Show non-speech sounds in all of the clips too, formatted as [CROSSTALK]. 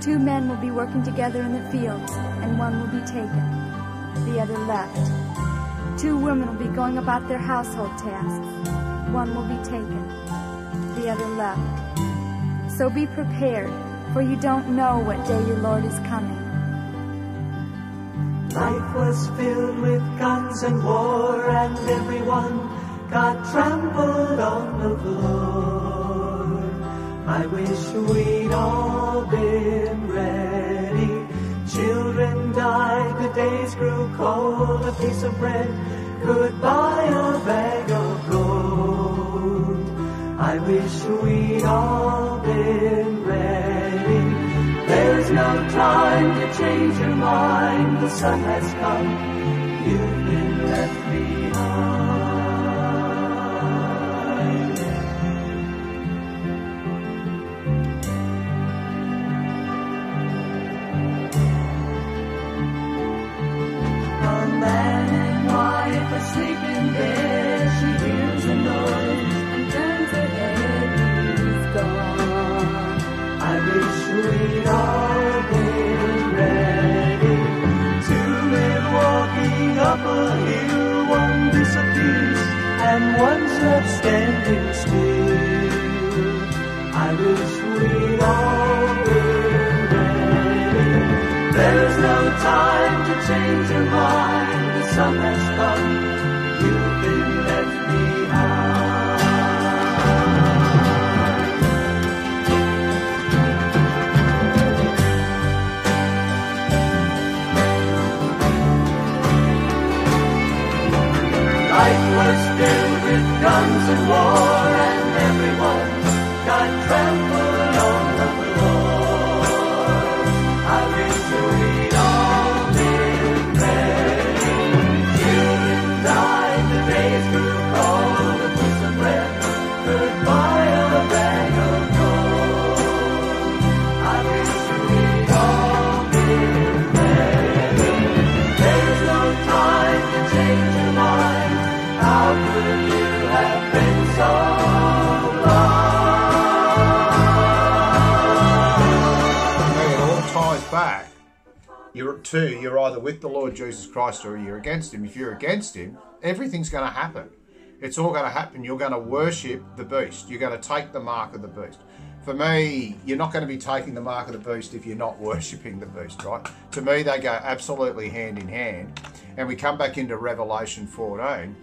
Two men will be working together in the fields, and one will be taken, the other left. Two women will be going about their household tasks. One will be taken, the other left. So be prepared, for you don't know what day your Lord is coming. Life was filled with guns and war, and everyone got trampled on the floor. I wish we'd all been ready. Children died, the days grew cold. A piece of bread could buy a bag of gold. I wish we'd all been ready. There's no time to change your mind. The Son has come. You've been left behind. And one's left standing still. I wish we'd all been ready. There's no time to change your mind. The Son has come. Guns and war, two, you're either with the Lord Jesus Christ or you're against him. If you're against him, everything's going to happen. It's all going to happen. You're going to worship the beast. You're going to take the mark of the beast. For me, you're not going to be taking the mark of the beast if you're not [LAUGHS] worshipping the beast, right? To me, they go absolutely hand in hand. And we come back into Revelation 14,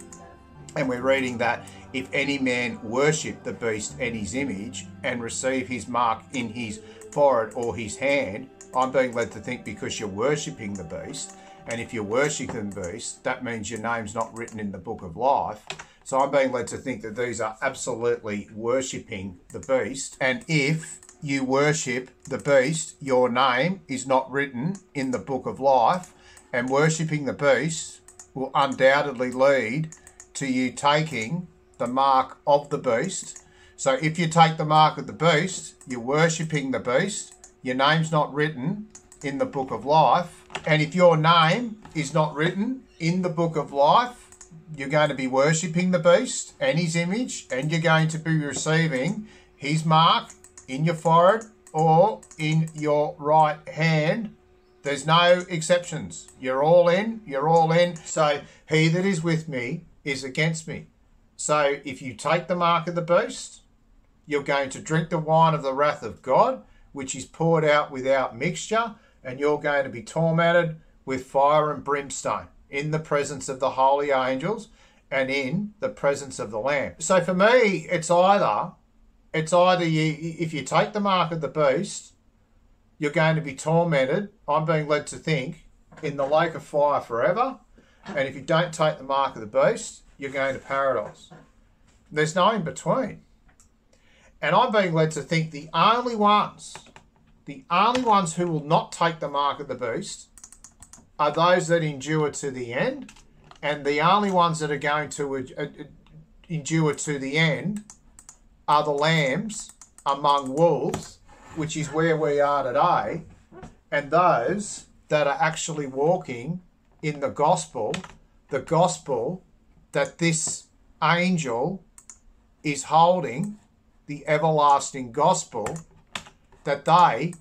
and we're reading that if any man worship the beast and his image and receive his mark in his forehead or his hand, I'm being led to think because you're worshipping the beast, and if you're worshipping the beast, that means your name's not written in the book of life. So I'm being led to think that these are absolutely worshipping the beast. And if you worship the beast, your name is not written in the book of life, and worshipping the beast will undoubtedly lead to you taking the mark of the beast. So if you take the mark of the beast, you're worshipping the beast. Your name's not written in the book of life. And if your name is not written in the book of life, you're going to be worshipping the beast and his image, and you're going to be receiving his mark in your forehead or in your right hand. There's no exceptions. You're all in, you're all in. So he that is with me is against me. So if you take the mark of the beast, you're going to drink the wine of the wrath of God, which is poured out without mixture, and you're going to be tormented with fire and brimstone in the presence of the holy angels and in the presence of the lamb. So for me, it's either it's either you if you take the mark of the beast, you're going to be tormented. I'm being led to think in the lake of fire forever, and if you don't take the mark of the beast, you're going to paradise. There's no in between. And I'm being led to think the only ones, the only ones who will not take the mark of the beast are those that endure to the end, and the only ones that are going to uh, uh, endure to the end are the lambs among wolves, which is where we are today, and those that are actually walking in the gospel, the gospel that this angel is holding, the everlasting gospel, that they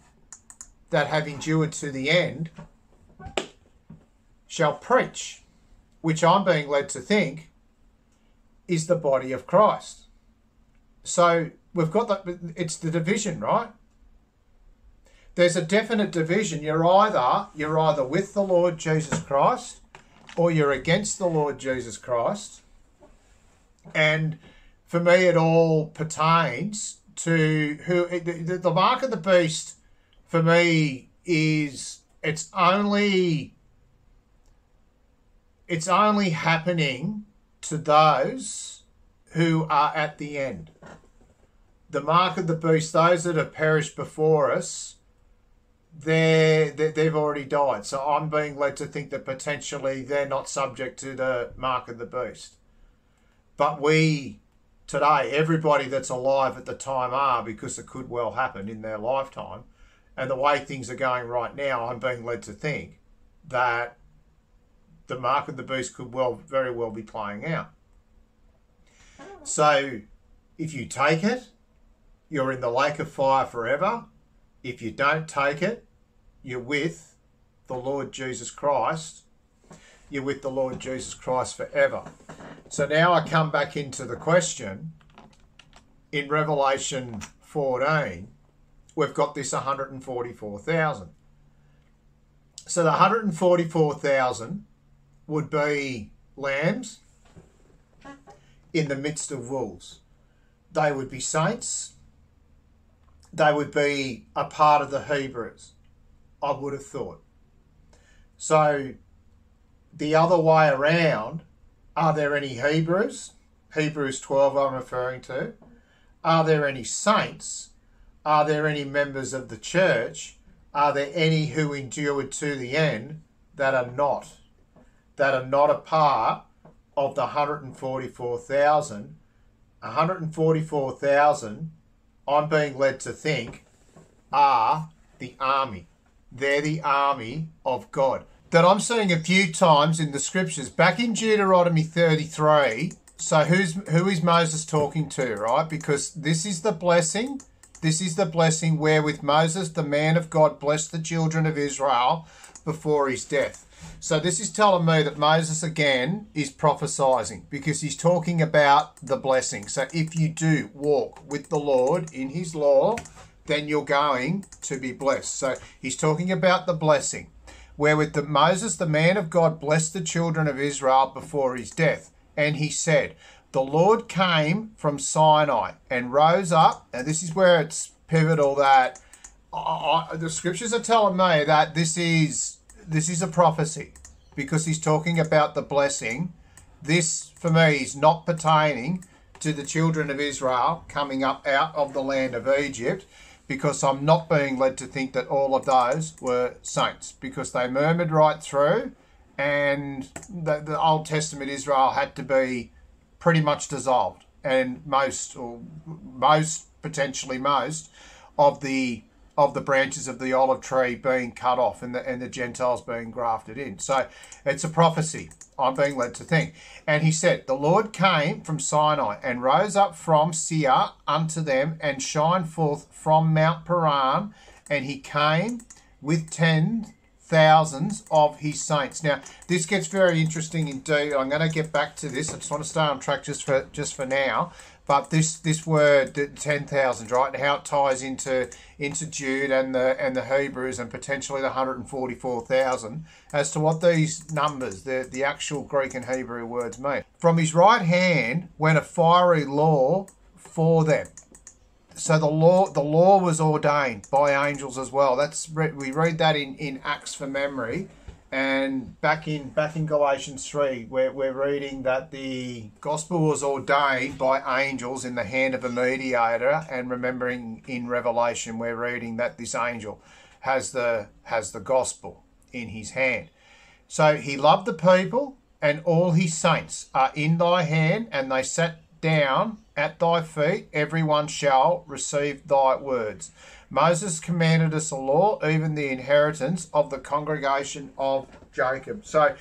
that have endured to the end shall preach, which I'm being led to think is the body of Christ. So we've got that, it's the division, right? There's a definite division. You're either you're either with the Lord Jesus Christ or you're against the Lord Jesus Christ. And for me, it all pertains to who the, the mark of the beast for me is it's only it's only happening to those who are at the end. The mark of the beast, those that have perished before us, they're, they've already died. So I'm being led to think that potentially they're not subject to the mark of the beast. But we today, everybody that's alive at the time are because it could well happen in their lifetime. And the way things are going right now, I'm being led to think that the mark of the beast could well very well be playing out. So if you take it, you're in the lake of fire forever. If you don't take it, you're with the Lord Jesus Christ. You're with the Lord Jesus Christ forever. So now I come back into the question in Revelation 14, we've got this 144,000. So the 144,000 would be lambs in the midst of wolves. They would be saints. They would be a part of the Hebrews, I would have thought. So the other way around, are there any Hebrews? Hebrews 12 I'm referring to. Are there any saints? Are there any members of the church? Are there any who endured to the end that are not? that are not a part of the 144,000. 144,000, I'm being led to think, are the army. They're the army of God. That I'm seeing a few times in the scriptures. Back in Deuteronomy 33, so who's who is Moses talking to, right? Because this is the blessing. This is the blessing wherewith Moses, the man of God, blessed the children of Israel before his death. So this is telling me that Moses again is prophesizing because he's talking about the blessing. So if you do walk with the Lord in his law, then you're going to be blessed. So he's talking about the blessing. Wherewith the Moses, the man of God, blessed the children of Israel before his death. And he said, The Lord came from Sinai and rose up. And this is where it's pivotal that the scriptures are telling me that this is this is a prophecy because he's talking about the blessing. This, for me, is not pertaining to the children of Israel coming up out of the land of Egypt because I'm not being led to think that all of those were saints because they murmured right through and the, the Old Testament Israel had to be pretty much dissolved and most or most potentially most of the of the branches of the olive tree being cut off and the, and the Gentiles being grafted in. So it's a prophecy, I'm being led to think. And he said, The Lord came from Sinai and rose up from Seir unto them and shined forth from Mount Paran, and he came with ten thousands of his saints. Now, this gets very interesting indeed. I'm going to get back to this. I just want to stay on track just for just for now. But this this word ten thousand, right, and how it ties into into Jude and the and the Hebrews and potentially the hundred and forty four thousand, as to what these numbers, the the actual Greek and Hebrew words mean. From his right hand went a fiery law for them. So the law the law was ordained by angels as well. That's we read that in in Acts for memory and back in back in Galatians 3, we're, we're reading that the gospel was ordained by angels in the hand of a mediator. And remembering in Revelation, we're reading that this angel has the has the gospel in his hand. So he loved the people, and all his saints are in thy hand, and they sat down at thy feet. Everyone shall receive thy words. Moses commanded us a law, even the inheritance of the congregation of Jacob. So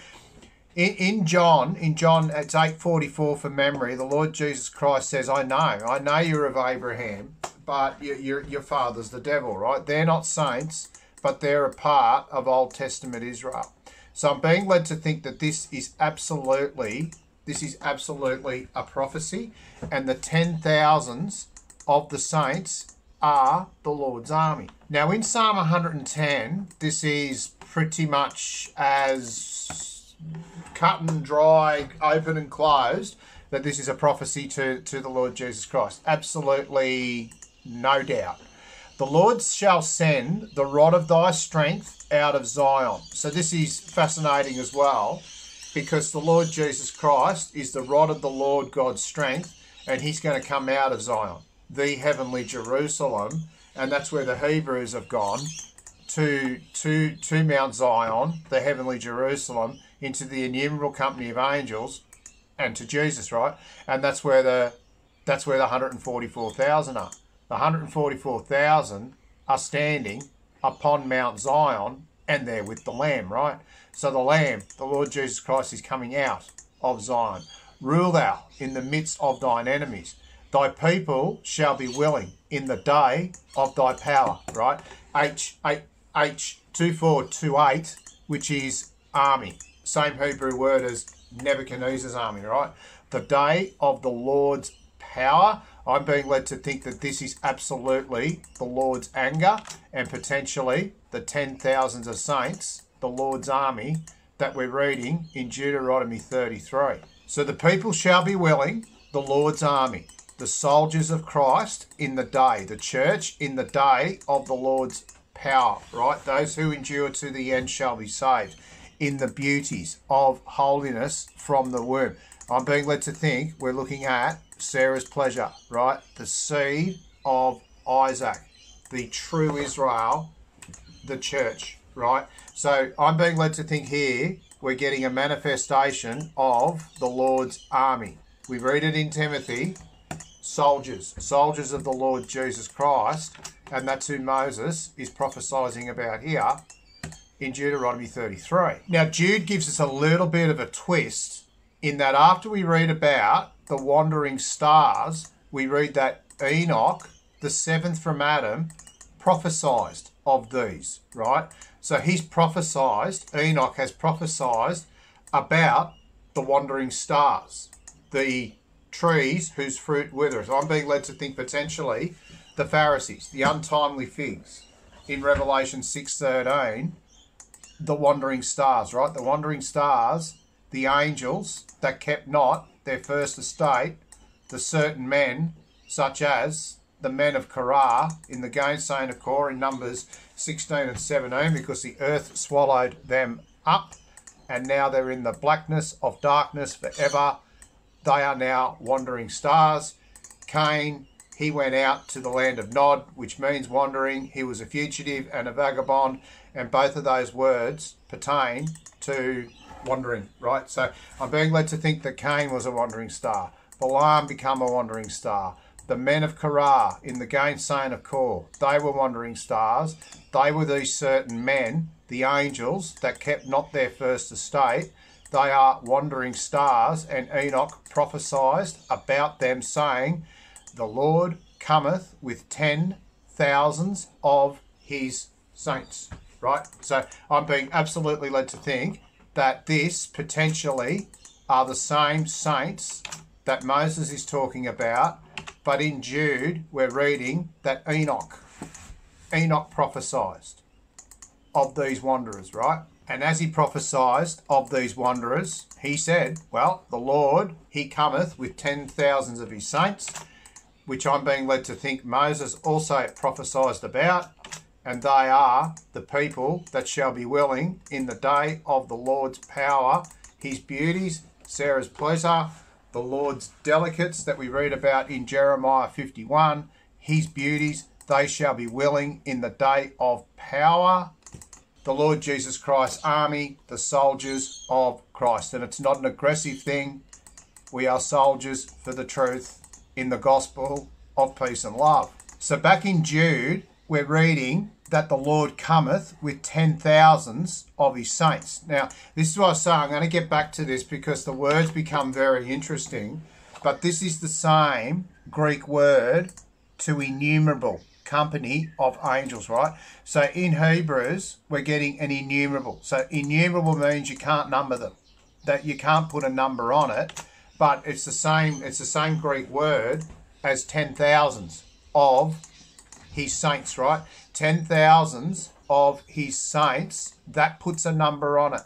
in, in John, in John, it's 844 for memory, the Lord Jesus Christ says, I know, I know you're of Abraham, but your, your, your father's the devil, right? They're not saints, but they're a part of Old Testament Israel. So I'm being led to think that this is absolutely this is absolutely a prophecy, and the ten thousands of the saints are the Lord's army. Now in Psalm 110, this is pretty much as cut and dry, open and closed, that this is a prophecy to, to the Lord Jesus Christ. Absolutely no doubt. The Lord shall send the rod of thy strength out of Zion. So this is fascinating as well, because the Lord Jesus Christ is the rod of the Lord God's strength, and he's going to come out of Zion, the heavenly Jerusalem, and that's where the Hebrews have gone to to to Mount Zion, the heavenly Jerusalem, into the innumerable company of angels, and to Jesus, right? And that's where the that's where the 144,000 are. The 144,000 are standing upon Mount Zion and they're with the Lamb, right? So the Lamb, the Lord Jesus Christ, is coming out of Zion. Rule thou in the midst of thine enemies. Thy people shall be willing in the day of thy power, right? H, H, H2428, which is army. Same Hebrew word as Nebuchadnezzar's army, right? The day of the Lord's power. I'm being led to think that this is absolutely the Lord's anger and potentially the ten thousands of saints, the Lord's army, that we're reading in Deuteronomy 33. So the people shall be willing, the Lord's army, the soldiers of Christ in the day, the church in the day of the Lord's power, right? Those who endure to the end shall be saved in the beauties of holiness from the womb. I'm being led to think we're looking at Sarah's pleasure, right? The seed of Isaac, the true Israel, the church, right? So I'm being led to think here we're getting a manifestation of the Lord's army. We read it in Timothy soldiers, soldiers of the Lord Jesus Christ, and that's who Moses is prophesying about here in Deuteronomy 33. Now, Jude gives us a little bit of a twist in that after we read about the wandering stars, we read that Enoch, the seventh from Adam, prophesied of these, right? So he's prophesied, Enoch has prophesied about the wandering stars, the trees whose fruit withers. I'm being led to think potentially the Pharisees, the untimely figs in Revelation 6:13 the wandering stars, right? The wandering stars, the angels that kept not their first estate, the certain men, such as the men of Korah in the gainsaying of Korah in Numbers 16 and 17, because the earth swallowed them up, and now they're in the blackness of darkness forever. They are now wandering stars. Cain, he went out to the land of Nod, which means wandering. He was a fugitive and a vagabond, and both of those words pertain to wandering, right? So I'm being led to think that Cain was a wandering star. Balaam become a wandering star. The men of Korah in the gainsaying of Kor, they were wandering stars. They were these certain men, the angels, that kept not their first estate. They are wandering stars, and Enoch prophesied about them, saying, The Lord cometh with ten thousands of his saints right? So I'm being absolutely led to think that this potentially are the same saints that Moses is talking about, but in Jude we're reading that Enoch, Enoch prophesied of these wanderers, right? And as he prophesied of these wanderers, he said, Well, the Lord, he cometh with ten thousands of his saints, which I'm being led to think Moses also prophesied about and they are the people that shall be willing in the day of the Lord's power, his beauties, Sarah's pleasure, the Lord's delicates that we read about in Jeremiah 51, his beauties, they shall be willing in the day of power. The Lord Jesus Christ's army, the soldiers of Christ. And it's not an aggressive thing. We are soldiers for the truth in the gospel of peace and love. So back in Jude, we're reading that the Lord cometh with ten thousands of his saints. Now, this is what I was saying. I'm going to get back to this because the words become very interesting. But this is the same Greek word to innumerable. Company of angels, right? So in Hebrews, we're getting an innumerable. So innumerable means you can't number them, that you can't put a number on it, but it's the same. It's the same Greek word as ten thousands of his saints, right? Ten thousands of his saints. That puts a number on it.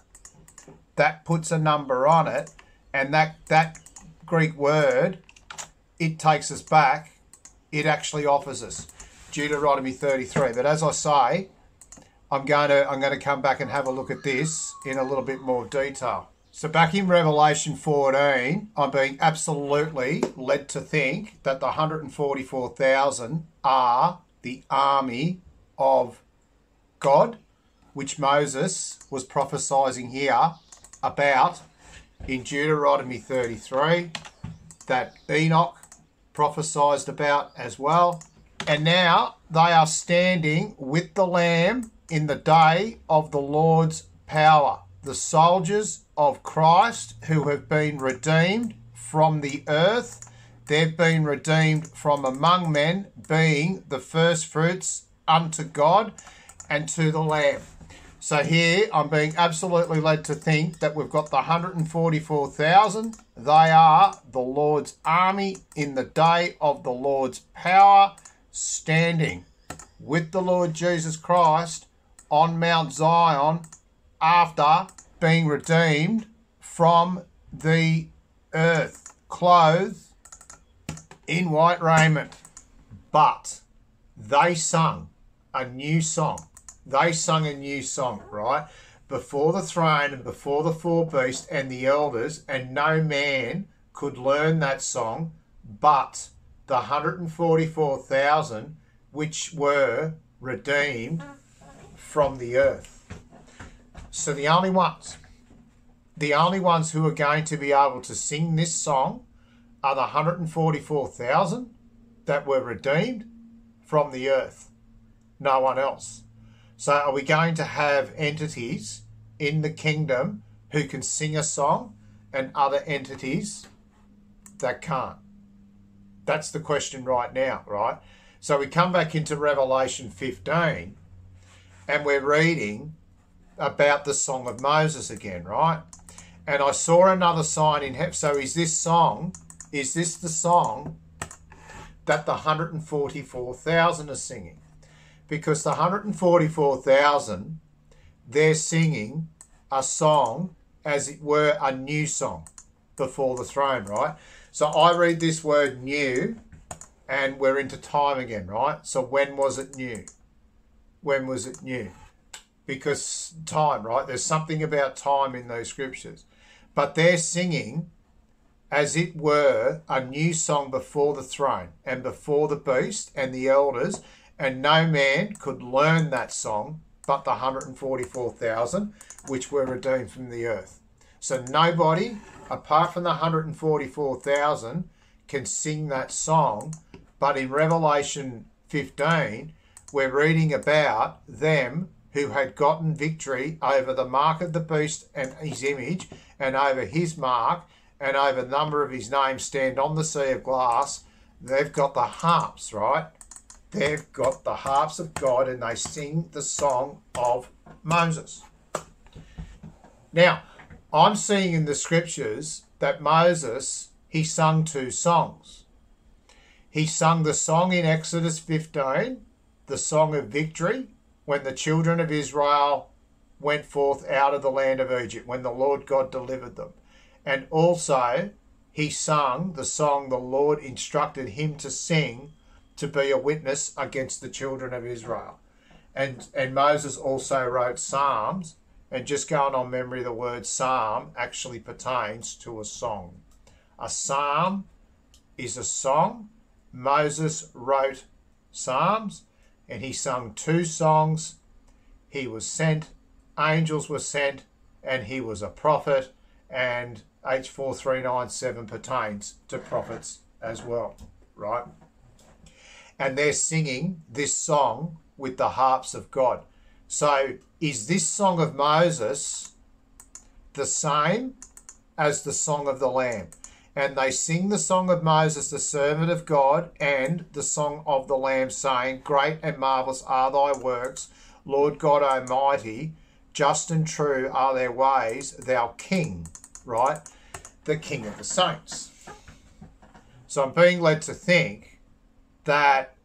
That puts a number on it, and that that Greek word, it takes us back. It actually offers us Deuteronomy 33. But as I say, I'm going to I'm going to come back and have a look at this in a little bit more detail. So back in Revelation 14, I'm being absolutely led to think that the 144,000 are the army of God, which Moses was prophesying here about in Deuteronomy 33, that Enoch prophesied about as well. And now they are standing with the Lamb in the day of the Lord's power. The soldiers of Christ who have been redeemed from the earth, they've been redeemed from among men, being the first fruits unto God and to the Lamb. So here I'm being absolutely led to think that we've got the 144,000. They are the Lord's army in the day of the Lord's power, standing with the Lord Jesus Christ on Mount Zion after being redeemed from the earth, clothed in white raiment. But they sung a new song they sung a new song, right? Before the throne and before the four beasts and the elders, and no man could learn that song but the 144,000 which were redeemed from the earth. So the only ones, the only ones who are going to be able to sing this song are the 144,000 that were redeemed from the earth. No one else. So, are we going to have entities in the kingdom who can sing a song and other entities that can't? That's the question right now, right? So, we come back into Revelation 15 and we're reading about the Song of Moses again, right? And I saw another sign in heaven. So, is this song, is this the song that the 144,000 are singing? because the 144,000, they're singing a song as it were a new song before the throne, right? So I read this word new and we're into time again, right? So when was it new? When was it new? Because time, right? There's something about time in those scriptures. But they're singing as it were a new song before the throne and before the beast and the elders and no man could learn that song but the 144,000 which were redeemed from the earth. So nobody, apart from the 144,000, can sing that song. But in Revelation 15, we're reading about them who had gotten victory over the mark of the beast and his image, and over his mark, and over the number of his name stand on the sea of glass. They've got the harps, right? they've got the harps of God and they sing the song of Moses. Now, I'm seeing in the scriptures that Moses, he sung two songs. He sung the song in Exodus 15, the song of victory, when the children of Israel went forth out of the land of Egypt, when the Lord God delivered them. And also, he sung the song the Lord instructed him to sing to be a witness against the children of Israel. And, and Moses also wrote Psalms, and just going on memory, the word psalm actually pertains to a song. A psalm is a song. Moses wrote Psalms, and he sung two songs. He was sent, angels were sent, and he was a prophet. And H4397 pertains to prophets as well, right? and they're singing this song with the harps of God. So, is this song of Moses the same as the song of the Lamb? And they sing the song of Moses, the servant of God, and the song of the Lamb, saying, Great and marvelous are thy works, Lord God Almighty. Just and true are their ways, thou King, right? The King of the saints. So I'm being led to think that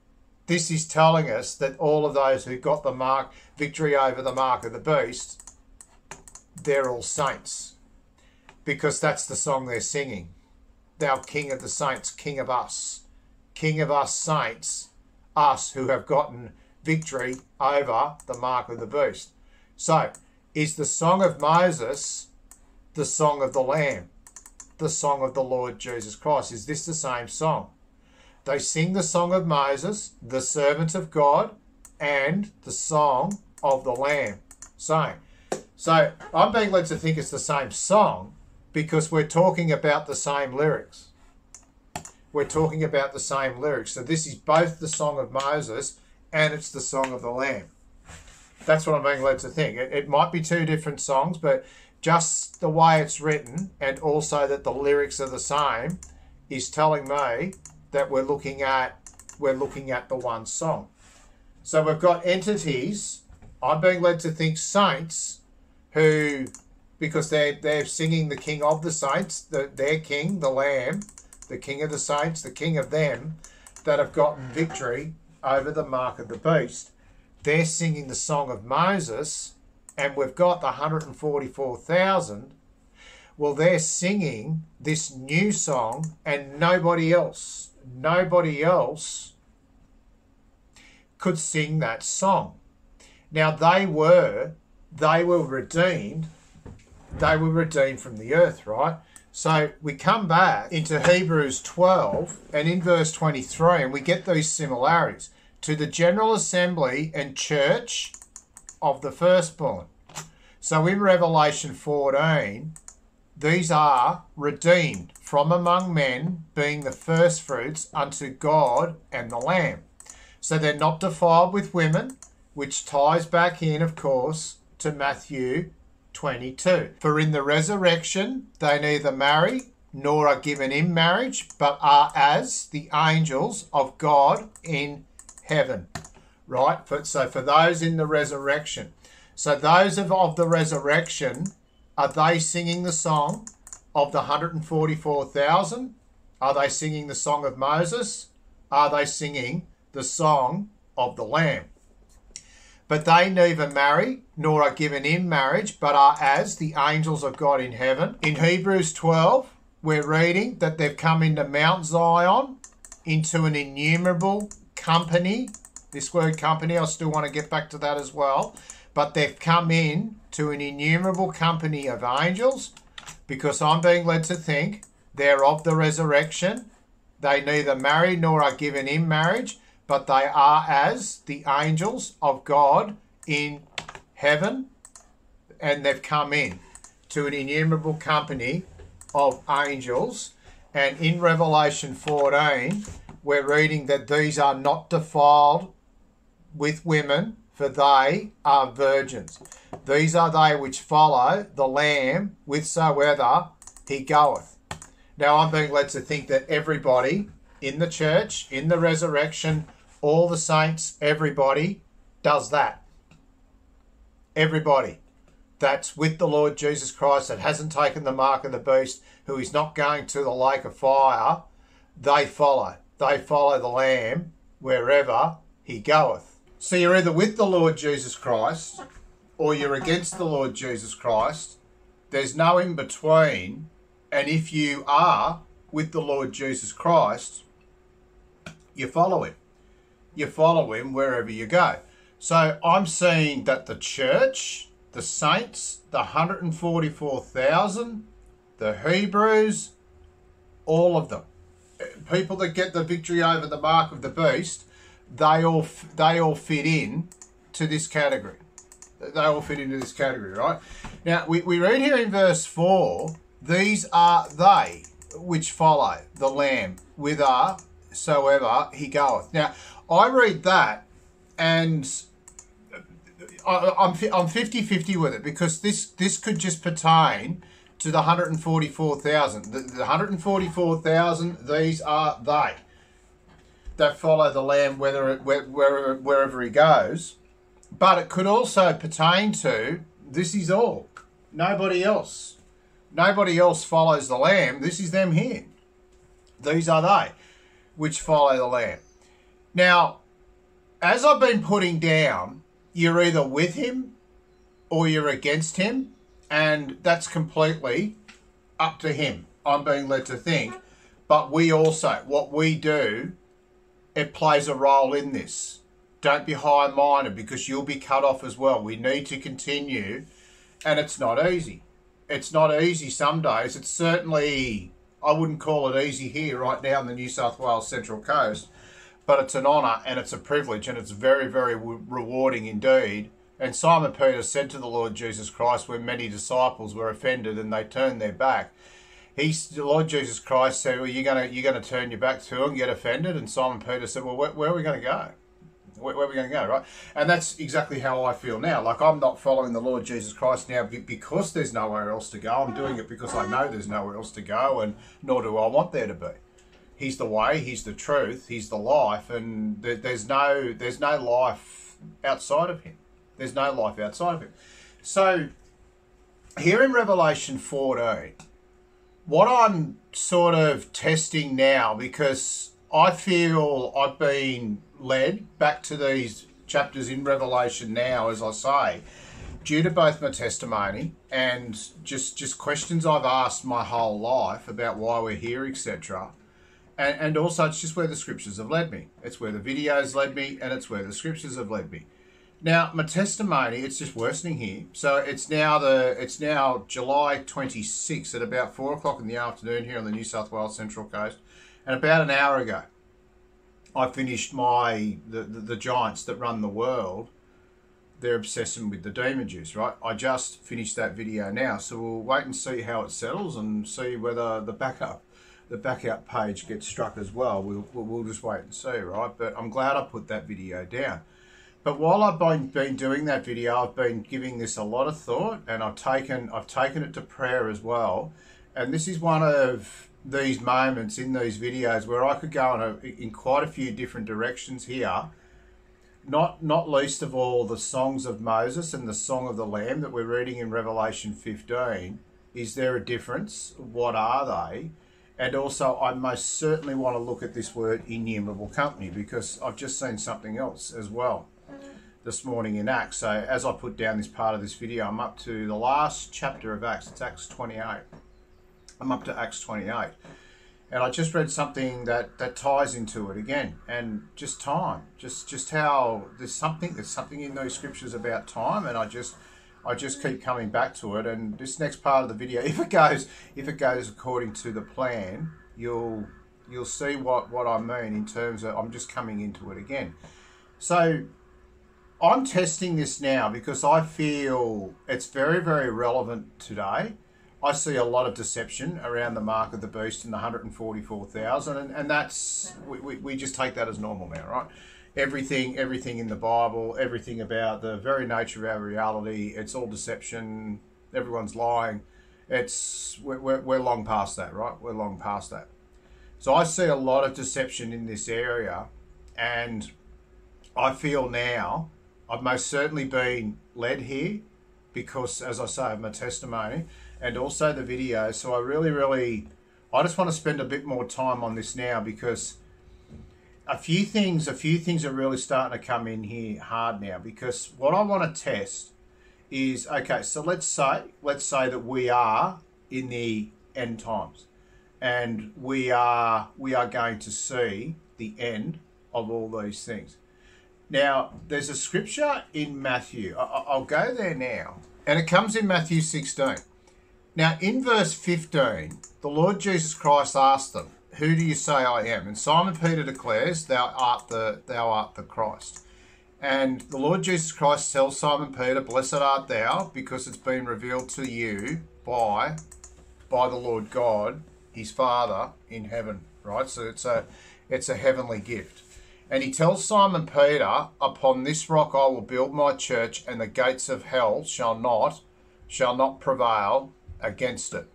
this is telling us that all of those who got the mark, victory over the mark of the beast, they're all saints. Because that's the song they're singing. Thou King of the saints, King of us. King of us saints, us who have gotten victory over the mark of the beast. So, is the song of Moses the song of the Lamb, the song of the Lord Jesus Christ? Is this the same song? They sing the song of Moses, the servant of God, and the song of the Lamb. Same. So I'm being led to think it's the same song because we're talking about the same lyrics. We're talking about the same lyrics. So this is both the song of Moses and it's the song of the Lamb. That's what I'm being led to think. It, it might be two different songs, but just the way it's written and also that the lyrics are the same is telling me that we're looking at we're looking at the one song. So we've got entities. I'm being led to think saints who because they're they're singing the king of the saints, the, their king, the lamb, the king of the saints, the king of them that have gotten victory over the mark of the beast they're singing the song of Moses, and we've got the 144,000. Well, they're singing this new song, and nobody else, nobody else could sing that song. Now they were, they were redeemed, they were redeemed from the earth, right? So we come back into Hebrews 12 and in verse 23, and we get those similarities to the General Assembly and Church of the firstborn. So in Revelation 14, these are redeemed from among men, being the firstfruits unto God and the Lamb. So they're not defiled with women, which ties back in, of course, to Matthew 22. For in the resurrection they neither marry nor are given in marriage, but are as the angels of God in heaven, right? So for those in the resurrection. So those of, of the resurrection, are they singing the song of the 144,000? Are they singing the song of Moses? Are they singing the song of the Lamb? But they neither marry nor are given in marriage, but are as the angels of God in heaven. In Hebrews 12, we're reading that they've come into Mount Zion, into an innumerable company. This word company, I still want to get back to that as well. But they've come in to an innumerable company of angels because I'm being led to think they're of the resurrection. They neither marry nor are given in marriage, but they are as the angels of God in heaven. And they've come in to an innumerable company of angels. And in Revelation 14, we're reading that these are not defiled with women, for they are virgins. These are they which follow the Lamb whithersoever he goeth. Now I'm being led to think that everybody in the church, in the resurrection, all the saints, everybody does that. Everybody that's with the Lord Jesus Christ that hasn't taken the mark of the beast, who is not going to the lake of fire, they follow they follow the Lamb wherever he goeth. So you're either with the Lord Jesus Christ or you're against the Lord Jesus Christ. There's no in between. And if you are with the Lord Jesus Christ, you follow him. You follow him wherever you go. So I'm seeing that the church, the saints, the 144,000, the Hebrews, all of them people that get the victory over the mark of the beast, they all they all fit in to this category. They all fit into this category, right? Now we, we read here in verse four, these are they which follow the Lamb whithersoever he goeth. Now I read that and I, I'm I'm 50-50 with it because this this could just pertain to the 144,000. The, the 144,000, these are they that follow the Lamb whether it, where, where, wherever he goes. But it could also pertain to this is all. Nobody else. Nobody else follows the Lamb. This is them here. These are they which follow the Lamb. Now, as I've been putting down, you're either with him or you're against him, and that's completely up to him. I'm being led to think. But we also, what we do, it plays a role in this. Don't be high minded because you'll be cut off as well. We need to continue, and it's not easy. It's not easy some days. It's certainly, I wouldn't call it easy here right now in the New South Wales Central Coast, but it's an honour and it's a privilege and it's very, very rewarding indeed. And Simon Peter said to the Lord Jesus Christ when many disciples were offended and they turned their back, he, the Lord Jesus Christ said, "Well, you're gonna you're gonna turn your back to and get offended." And Simon Peter said, "Well, where, where are we going to go? Where, where, are we going to go?" Right? And that's exactly how I feel now. Like I'm not following the Lord Jesus Christ now because there's nowhere else to go. I'm doing it because I know there's nowhere else to go, and nor do I want there to be. He's the way. He's the truth. He's the life, and there, there's no there's no life outside of him. There's no life outside of him. So here in Revelation 14 what I'm sort of testing now, because I feel I've been led back to these chapters in Revelation now, as I say, due to both my testimony and just just questions I've asked my whole life about why we're here, etc. And, and also, it's just where the scriptures have led me. It's where the videos led me, and it's where the scriptures have led me. Now, my testimony, it's just worsening here. So it's now the it's now July 26 at about four o'clock in the afternoon here on the New South Wales Central Coast, and about an hour ago, I finished my the, the, the giants that run the world. Their obsession with the demon juice, right? I just finished that video now, so we'll wait and see how it settles and see whether the backup the backup page gets struck as well. We'll, we'll just wait and see, right? But I'm glad I put that video down. But while I've been, been doing that video, I've been giving this a lot of thought, and I've taken I've taken it to prayer as well. And this is one of these moments in these videos where I could go in, a, in quite a few different directions here. Not not least of all the songs of Moses and the song of the Lamb that we're reading in Revelation 15. Is there a difference? What are they? And also, I most certainly want to look at this word innumerable company because I've just seen something else as well this morning in Acts. So as I put down this part of this video, I'm up to the last chapter of Acts. It's Acts 28. I'm up to Acts 28. And I just read something that, that ties into it again, and just time, just just how there's something there's something in those scriptures about time, and I just I just keep coming back to it. And this next part of the video, [LAUGHS] if it goes if it goes according to the plan, you'll you'll see what what I mean in terms of I'm just coming into it again. So I'm testing this now because I feel it's very, very relevant today. I see a lot of deception around the mark of the beast in the 144,000, and, and that's we, we, we just take that as normal now, right? Everything, everything in the Bible, everything about the very nature of our reality, it's all deception. Everyone's lying. It's we're, we're, we're long past that, right? We're long past that. So I see a lot of deception in this area, and I feel now I've most certainly been led here because, as I say, of my testimony and also the video. So I really, really, I just want to spend a bit more time on this now because a few things, a few things are really starting to come in here hard now. Because what I want to test is okay. So let's say, let's say that we are in the end times, and we are we are going to see the end of all these things. Now, there's a scripture in Matthew. I'll go there now. And it comes in Matthew 16. Now, in verse 15, the Lord Jesus Christ asked them, Who do you say I am? And Simon Peter declares, Thou art the, thou art the Christ. And the Lord Jesus Christ tells Simon Peter, Blessed art thou, because it's been revealed to you by, by the Lord God, his Father in heaven. Right? So it's a it's a heavenly gift. And he tells Simon Peter, Upon this rock I will build my church, and the gates of hell shall not, shall not prevail against it.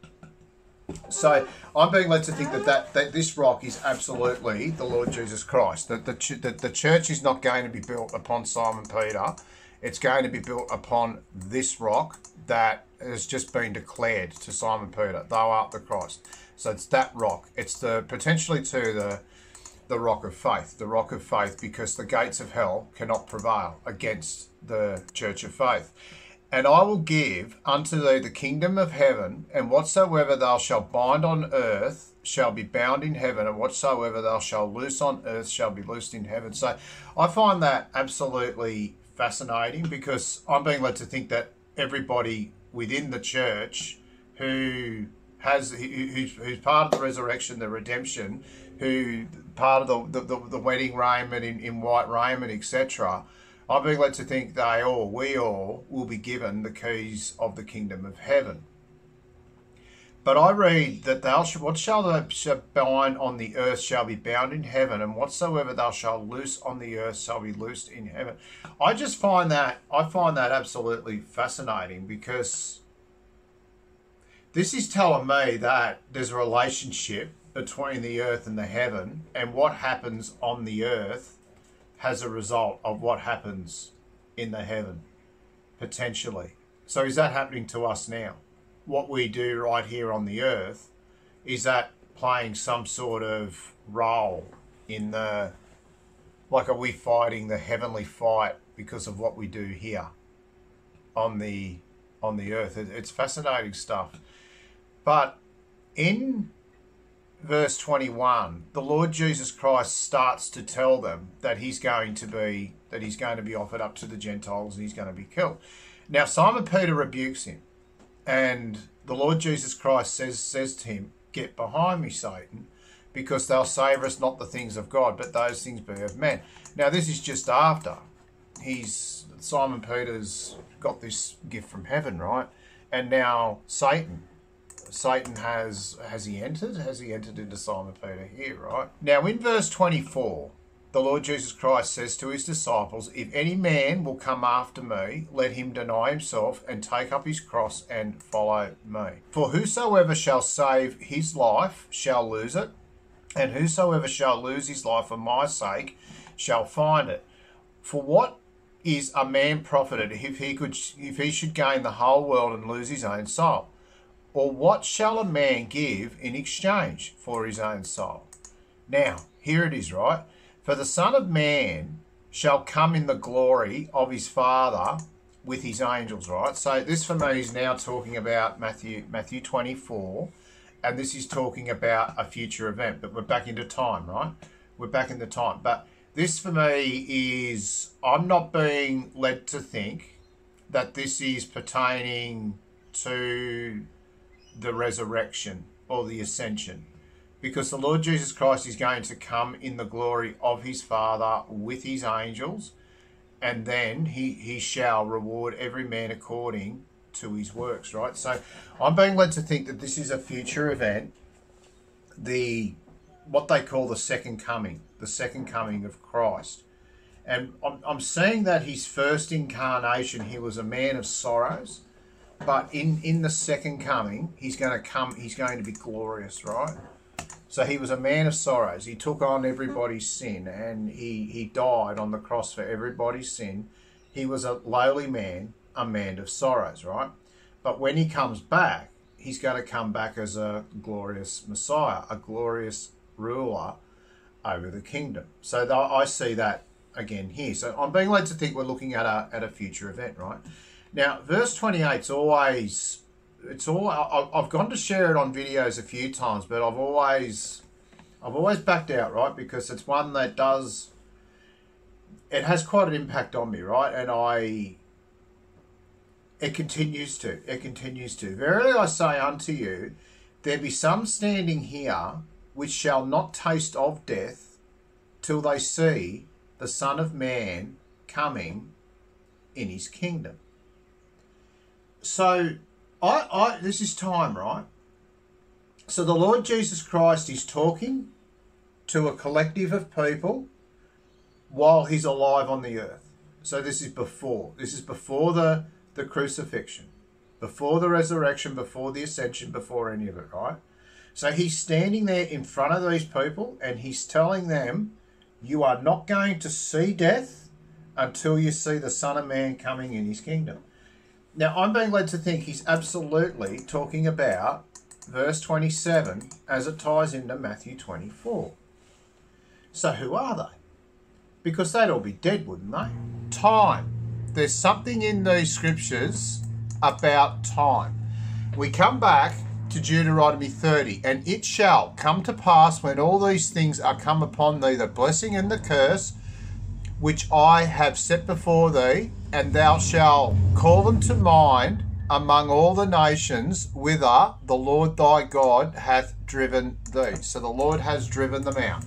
So I'm being led to think that, that, that this rock is absolutely the Lord Jesus Christ. That the, ch- that the church is not going to be built upon Simon Peter. It's going to be built upon this rock that has just been declared to Simon Peter. Thou art the Christ. So it's that rock. It's the potentially to the the rock of faith, the rock of faith, because the gates of hell cannot prevail against the church of faith. And I will give unto thee the kingdom of heaven, and whatsoever thou shalt bind on earth shall be bound in heaven, and whatsoever thou shalt loose on earth shall be loosed in heaven. So I find that absolutely fascinating because I'm being led to think that everybody within the church who has who's, who's part of the resurrection, the redemption, who part of the the, the, the wedding raiment in, in white raiment, etc. I'm being led to think they all, we all, will be given the keys of the kingdom of heaven. But I read that thou shalt, what shall thou shalt bind on the earth shall be bound in heaven, and whatsoever thou shalt loose on the earth shall be loosed in heaven. I just find that I find that absolutely fascinating because this is telling me that there's a relationship between the earth and the heaven, and what happens on the earth has a result of what happens in the heaven, potentially. So, is that happening to us now? What we do right here on the earth, is that playing some sort of role in the. Like, are we fighting the heavenly fight because of what we do here on the on the earth? It's fascinating stuff. But in verse 21 the lord jesus christ starts to tell them that he's going to be that he's going to be offered up to the gentiles and he's going to be killed. Now simon peter rebukes him and the lord jesus christ says says to him get behind me satan because thou savorest not the things of god but those things be of men. Now this is just after he's simon peter's got this gift from heaven right? And now satan Satan has has he entered? Has he entered into Simon Peter here, right? Now in verse 24, the Lord Jesus Christ says to his disciples, If any man will come after me, let him deny himself and take up his cross and follow me. For whosoever shall save his life shall lose it, and whosoever shall lose his life for my sake shall find it. For what is a man profited if he could if he should gain the whole world and lose his own soul? Or what shall a man give in exchange for his own soul? Now, here it is, right? For the Son of Man shall come in the glory of his Father with his angels, right? So this for me is now talking about Matthew Matthew 24, and this is talking about a future event, but we're back into time, right? We're back in the time. But this for me is I'm not being led to think that this is pertaining to the resurrection or the ascension. Because the Lord Jesus Christ is going to come in the glory of his Father with his angels, and then he, he shall reward every man according to his works, right? So I'm being led to think that this is a future event, the what they call the second coming, the second coming of Christ. And I'm, I'm seeing that his first incarnation, he was a man of sorrows but in in the second coming, he's going to come. He's going to be glorious, right? So he was a man of sorrows. He took on everybody's sin, and he he died on the cross for everybody's sin. He was a lowly man, a man of sorrows, right? But when he comes back, he's going to come back as a glorious Messiah, a glorious ruler over the kingdom. So I see that again here. So I'm being led to think we're looking at a at a future event, right? Now, verse 28 is always, it's all, I've gone to share it on videos a few times, but I've always, I've always backed out, right? Because it's one that does, it has quite an impact on me, right? And I, it continues to, it continues to. Verily I say unto you, there be some standing here which shall not taste of death till they see the Son of Man coming in his kingdom so I, I this is time, right? So the Lord Jesus Christ is talking to a collective of people while he's alive on the earth. So this is before. This is before the, the crucifixion. before the resurrection, before the ascension, before any of it, right? So he's standing there in front of these people and he's telling them, You are not going to see death until you see the Son of Man coming in his kingdom. Now, I'm being led to think he's absolutely talking about verse 27 as it ties into Matthew 24. So, who are they? Because they'd all be dead, wouldn't they? Time. There's something in these scriptures about time. We come back to Deuteronomy 30, and it shall come to pass when all these things are come upon thee, the blessing and the curse, which I have set before thee, and thou shalt call them to mind among all the nations whither the Lord thy God hath driven thee. So the Lord has driven them out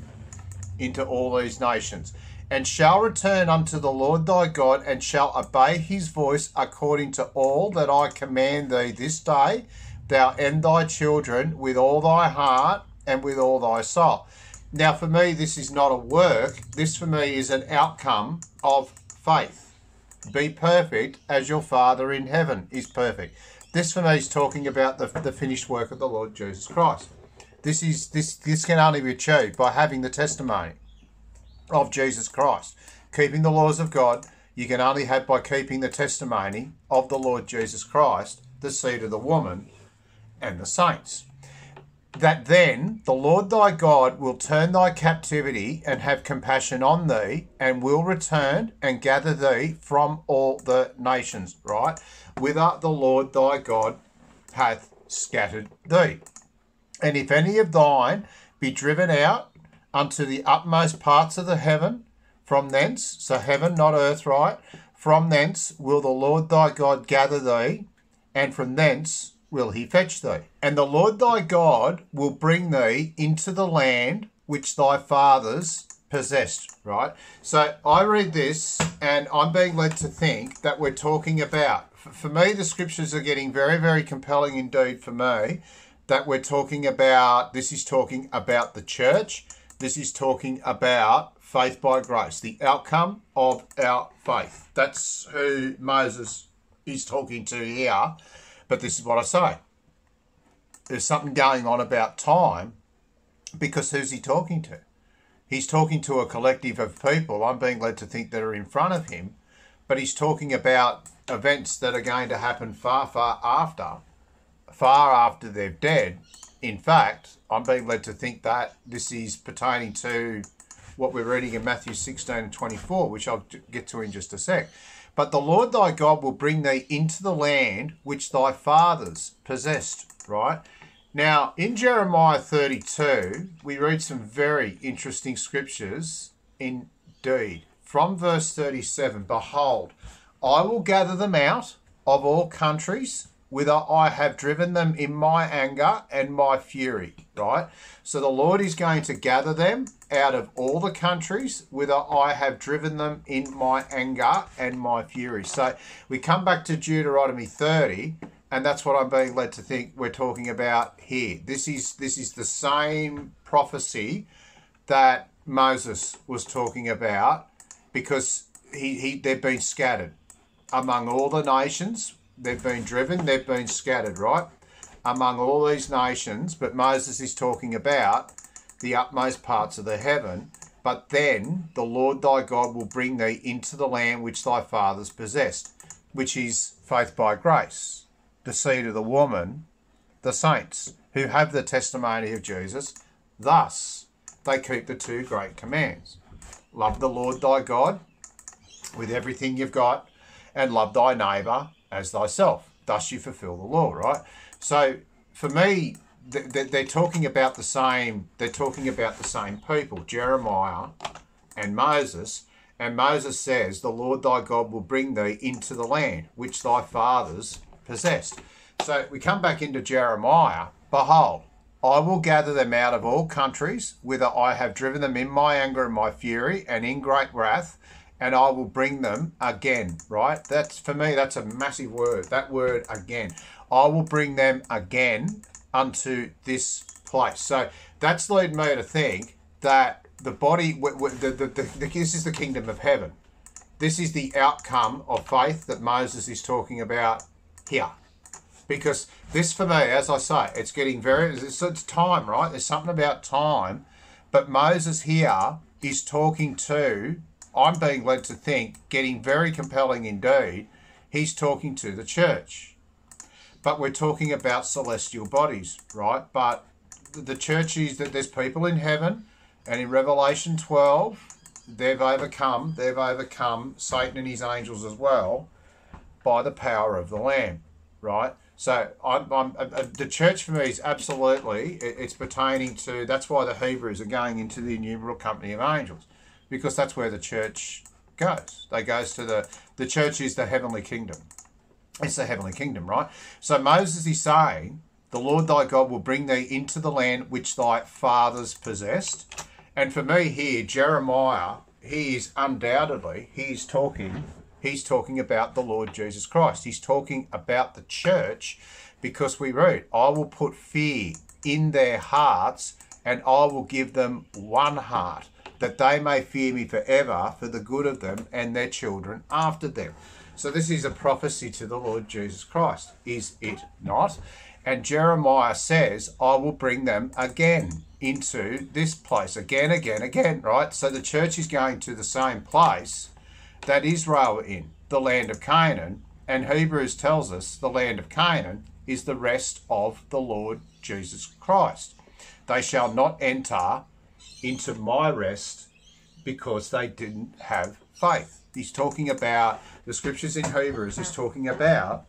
into all these nations, and shall return unto the Lord thy God, and shall obey his voice according to all that I command thee this day, thou and thy children, with all thy heart and with all thy soul. Now, for me, this is not a work. This, for me, is an outcome of faith. Be perfect as your Father in heaven is perfect. This, for me, is talking about the, the finished work of the Lord Jesus Christ. This is this this can only be achieved by having the testimony of Jesus Christ. Keeping the laws of God, you can only have by keeping the testimony of the Lord Jesus Christ, the seed of the woman, and the saints. That then the Lord thy God will turn thy captivity and have compassion on thee, and will return and gather thee from all the nations, right? Whither the Lord thy God hath scattered thee. And if any of thine be driven out unto the utmost parts of the heaven, from thence, so heaven, not earth, right? From thence will the Lord thy God gather thee, and from thence will he fetch thee. And the Lord thy God will bring thee into the land which thy fathers possessed, right? So I read this and I'm being led to think that we're talking about, for me, the scriptures are getting very, very compelling indeed for me that we're talking about, this is talking about the church. This is talking about faith by grace, the outcome of our faith. That's who Moses is talking to here. But this is what I say there's something going on about time because who's he talking to? He's talking to a collective of people, I'm being led to think, that are in front of him, but he's talking about events that are going to happen far, far after far after they're dead. In fact, I'm being led to think that this is pertaining to what we're reading in Matthew 16 and 24, which I'll get to in just a sec. But the Lord thy God will bring thee into the land which thy fathers possessed, right? Now, in Jeremiah 32, we read some very interesting scriptures indeed. From verse 37 Behold, I will gather them out of all countries whither I have driven them in my anger and my fury, right? So the Lord is going to gather them out of all the countries whither I have driven them in my anger and my fury. So we come back to Deuteronomy 30, and that's what I'm being led to think we're talking about here. This is this is the same prophecy that Moses was talking about because he, he they've been scattered among all the nations they've been driven, they've been scattered, right? Among all these nations, but Moses is talking about the utmost parts of the heaven. But then the Lord thy God will bring thee into the land which thy fathers possessed, which is faith by grace, the seed of the woman, the saints, who have the testimony of Jesus. Thus they keep the two great commands love the Lord thy God with everything you've got, and love thy neighbour as thyself. Thus you fulfill the law, right? So for me, they're talking about the same. They're talking about the same people, Jeremiah and Moses. And Moses says, "The Lord thy God will bring thee into the land which thy fathers possessed." So we come back into Jeremiah. Behold, I will gather them out of all countries, whither I have driven them in my anger and my fury, and in great wrath, and I will bring them again, right? That's for me, that's a massive word. That word again. I will bring them again unto this place. So that's led me to think that the body, the, the, the, this is the kingdom of heaven. This is the outcome of faith that Moses is talking about here. because this for me, as I say, it's getting very. It's, it's time, right? There's something about time, but Moses here is talking to. I'm being led to think, getting very compelling indeed. He's talking to the church, but we're talking about celestial bodies, right? But the church is that there's people in heaven, and in Revelation 12, they've overcome. They've overcome Satan and his angels as well by the power of the Lamb, right? So I'm, I'm, uh, uh, the church for me is absolutely it, it's pertaining to. That's why the Hebrews are going into the innumerable company of angels, because that's where the church goes. They goes to the the church is the heavenly kingdom. It's the heavenly kingdom, right? So Moses is saying, "The Lord thy God will bring thee into the land which thy fathers possessed." And for me here, Jeremiah, he is undoubtedly he's talking He's talking about the Lord Jesus Christ. He's talking about the church because we read, I will put fear in their hearts and I will give them one heart that they may fear me forever for the good of them and their children after them. So this is a prophecy to the Lord Jesus Christ, is it not? And Jeremiah says, I will bring them again into this place, again, again, again, right? So the church is going to the same place that Israel were in, the land of Canaan, and Hebrews tells us the land of Canaan is the rest of the Lord Jesus Christ. They shall not enter into my rest because they didn't have faith. He's talking about the scriptures in Hebrews is talking about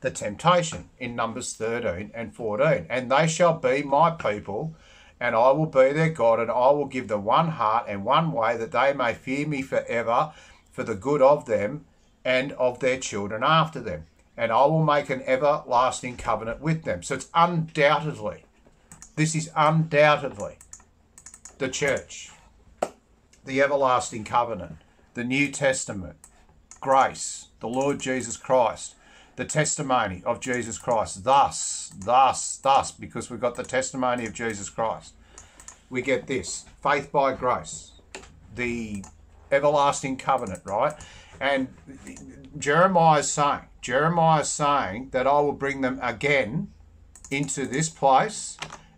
the temptation in Numbers 13 and 14. And they shall be my people, and I will be their God, and I will give them one heart and one way that they may fear me forever for the good of them and of their children after them. And I will make an everlasting covenant with them. So it's undoubtedly, this is undoubtedly the church, the everlasting covenant, the New Testament, grace, the Lord Jesus Christ, the testimony of Jesus Christ. Thus, thus, thus, because we've got the testimony of Jesus Christ, we get this faith by grace, the everlasting covenant, right? And Jeremiah is saying, Jeremiah is saying that I will bring them again into this place.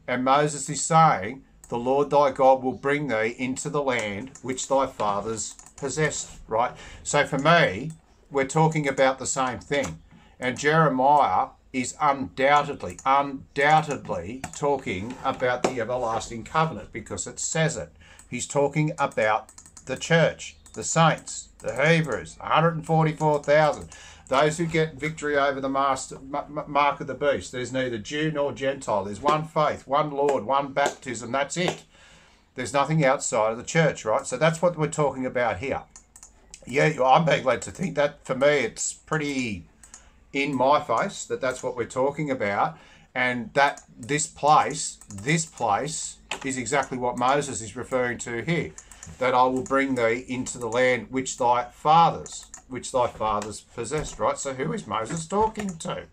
And Moses is saying, the Lord thy God will bring thee into the land which thy fathers possessed, right? So for me, we're talking about the same thing. And Jeremiah is undoubtedly, undoubtedly talking about the everlasting covenant because it says it. He's talking about the church, the saints, the Hebrews, 144,000. Those who get victory over the master, mark of the beast. There's neither Jew nor Gentile. There's one faith, one Lord, one baptism. That's it. There's nothing outside of the church, right? So that's what we're talking about here. Yeah, I'm being led to think that for me, it's pretty in my face that that's what we're talking about. And that this place, this place is exactly what Moses is referring to here that I will bring thee into the land which thy fathers, which thy fathers possessed, right? So who is Moses talking to?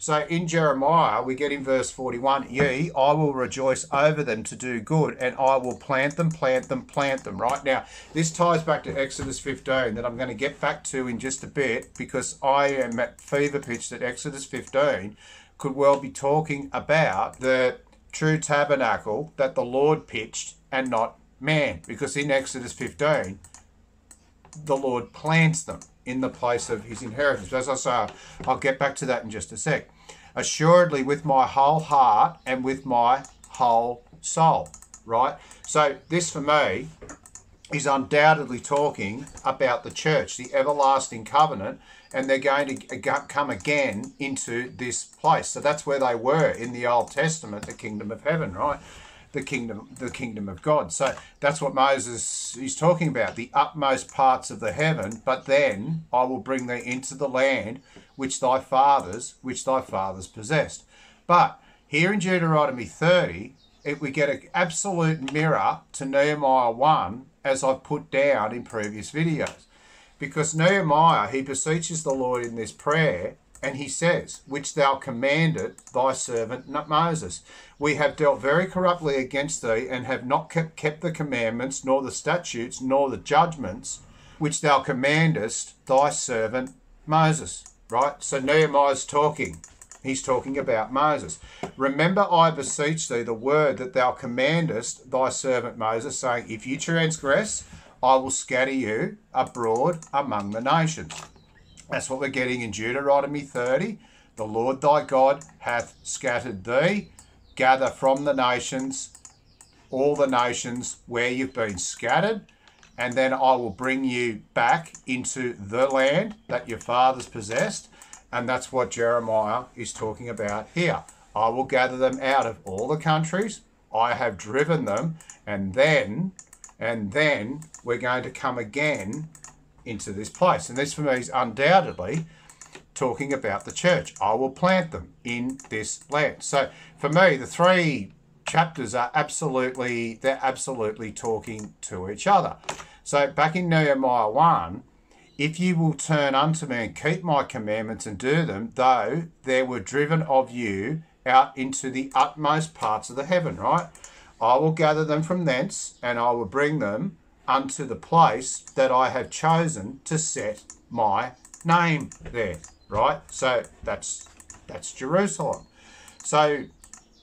So in Jeremiah, we get in verse 41, Ye, I will rejoice over them to do good, and I will plant them, plant them, plant them. Right now, this ties back to Exodus 15 that I'm going to get back to in just a bit because I am at fever pitch that Exodus 15 could well be talking about the true tabernacle that the Lord pitched and not man, because in Exodus 15, the Lord plants them in the place of his inheritance. As I say, I'll get back to that in just a sec. Assuredly, with my whole heart and with my whole soul, right? So, this for me is undoubtedly talking about the church, the everlasting covenant, and they're going to come again into this place. So, that's where they were in the Old Testament, the kingdom of heaven, right? The kingdom the kingdom of God. So that's what Moses is talking about, the utmost parts of the heaven, but then I will bring thee into the land which thy fathers which thy fathers possessed. But here in Deuteronomy 30, it, we get an absolute mirror to Nehemiah 1 as I've put down in previous videos. Because Nehemiah, he beseeches the Lord in this prayer and he says, Which thou commanded thy servant Moses. We have dealt very corruptly against thee, and have not kept, kept the commandments, nor the statutes, nor the judgments, which thou commandest thy servant Moses. Right? So Nehemiah's talking He's talking about Moses. Remember, I beseech thee the word that thou commandest thy servant Moses, saying, If you transgress, I will scatter you abroad among the nations. That's what we're getting in Deuteronomy 30. The Lord thy God hath scattered thee. Gather from the nations, all the nations where you've been scattered, and then I will bring you back into the land that your fathers possessed. And that's what Jeremiah is talking about here. I will gather them out of all the countries. I have driven them, and then, and then we're going to come again into this place. And this for me is undoubtedly talking about the church. I will plant them in this land. So for me, the three chapters are absolutely they're absolutely talking to each other. So back in Nehemiah 1, if you will turn unto me and keep my commandments and do them, though there were driven of you out into the utmost parts of the heaven, right? I will gather them from thence, and I will bring them unto the place that I have chosen to set my name there, right? So that's that's Jerusalem. So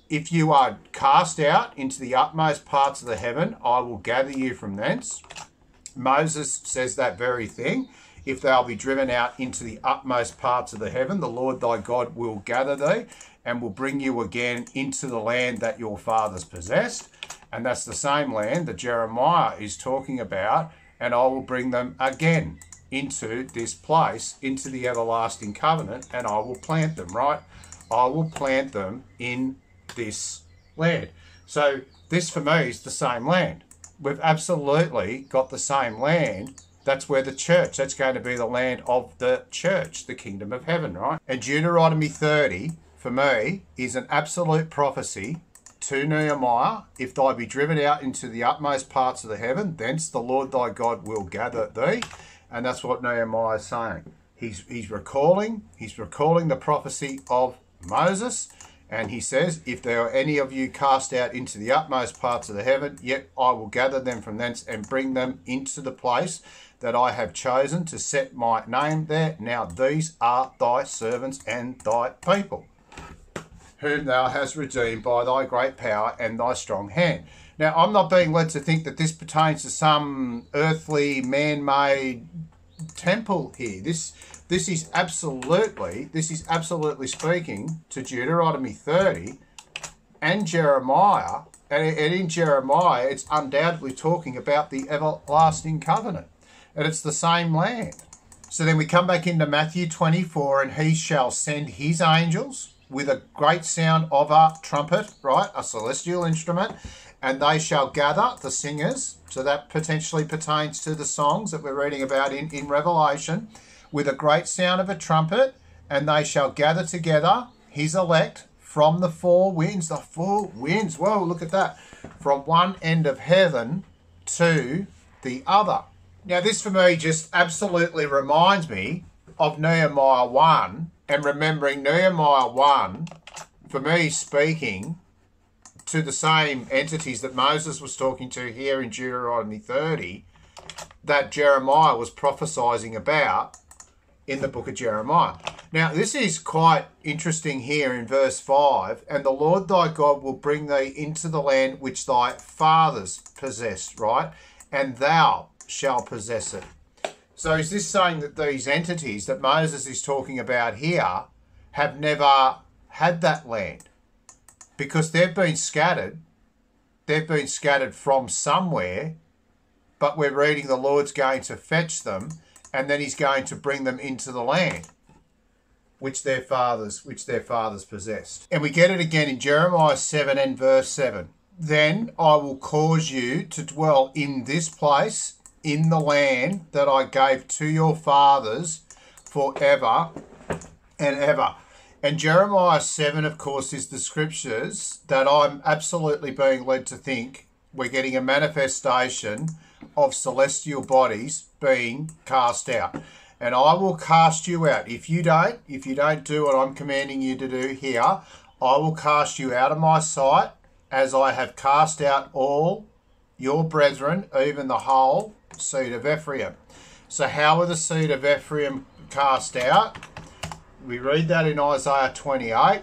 if you are cast out into the utmost parts of the heaven, I will gather you from thence. Moses says that very thing. If thou be driven out into the utmost parts of the heaven, the Lord thy God will gather thee and will bring you again into the land that your fathers possessed. And that's the same land that Jeremiah is talking about. And I will bring them again into this place, into the everlasting covenant, and I will plant them, right? I will plant them in this land. So, this for me is the same land. We've absolutely got the same land. That's where the church, that's going to be the land of the church, the kingdom of heaven, right? And Deuteronomy 30, for me, is an absolute prophecy to Nehemiah, if thou be driven out into the utmost parts of the heaven, thence the Lord thy God will gather thee. And that's what Nehemiah is saying. He's, he's recalling, he's recalling the prophecy of Moses, and he says, If there are any of you cast out into the utmost parts of the heaven, yet I will gather them from thence and bring them into the place that I have chosen to set my name there. Now these are thy servants and thy people whom thou hast redeemed by thy great power and thy strong hand. Now, I'm not being led to think that this pertains to some earthly man made temple here. This this is absolutely this is absolutely speaking to Deuteronomy 30 and Jeremiah and in Jeremiah it's undoubtedly talking about the everlasting covenant and it's the same land so then we come back into Matthew 24 and he shall send his angels with a great sound of a trumpet, right? A celestial instrument. And they shall gather the singers. So that potentially pertains to the songs that we're reading about in, in Revelation. With a great sound of a trumpet. And they shall gather together his elect from the four winds. The four winds. Whoa, look at that. From one end of heaven to the other. Now, this for me just absolutely reminds me of Nehemiah 1 and remembering Nehemiah 1, for me, speaking to the same entities that Moses was talking to here in Deuteronomy 30, that Jeremiah was prophesying about in the book of Jeremiah. Now, this is quite interesting here in verse 5 and the Lord thy God will bring thee into the land which thy fathers possessed, right? And thou shall possess it. So is this saying that these entities that Moses is talking about here have never had that land? Because they've been scattered. They've been scattered from somewhere, but we're reading the Lord's going to fetch them and then he's going to bring them into the land which their fathers which their fathers possessed. And we get it again in Jeremiah 7 and verse 7. Then I will cause you to dwell in this place in the land that I gave to your fathers forever and ever. And Jeremiah 7, of course, is the scriptures that I'm absolutely being led to think we're getting a manifestation of celestial bodies being cast out. And I will cast you out. If you don't, if you don't do what I'm commanding you to do here, I will cast you out of my sight as I have cast out all your brethren, even the whole seed of Ephraim. So, how were the seed of Ephraim cast out? We read that in Isaiah 28,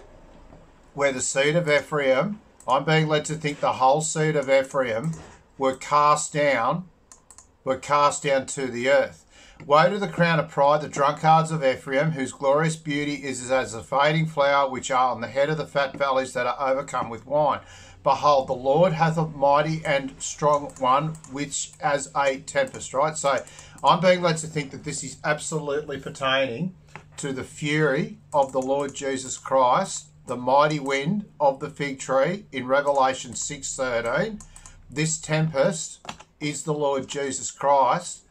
where the seed of Ephraim, I'm being led to think the whole seed of Ephraim were cast down, were cast down to the earth. Woe to the crown of pride, the drunkards of Ephraim, whose glorious beauty is as a fading flower, which are on the head of the fat valleys that are overcome with wine. Behold, the Lord hath a mighty and strong one, which as a tempest, right? So I'm being led to think that this is absolutely pertaining to the fury of the Lord Jesus Christ, the mighty wind of the fig tree in Revelation 6:13. This tempest is the Lord Jesus Christ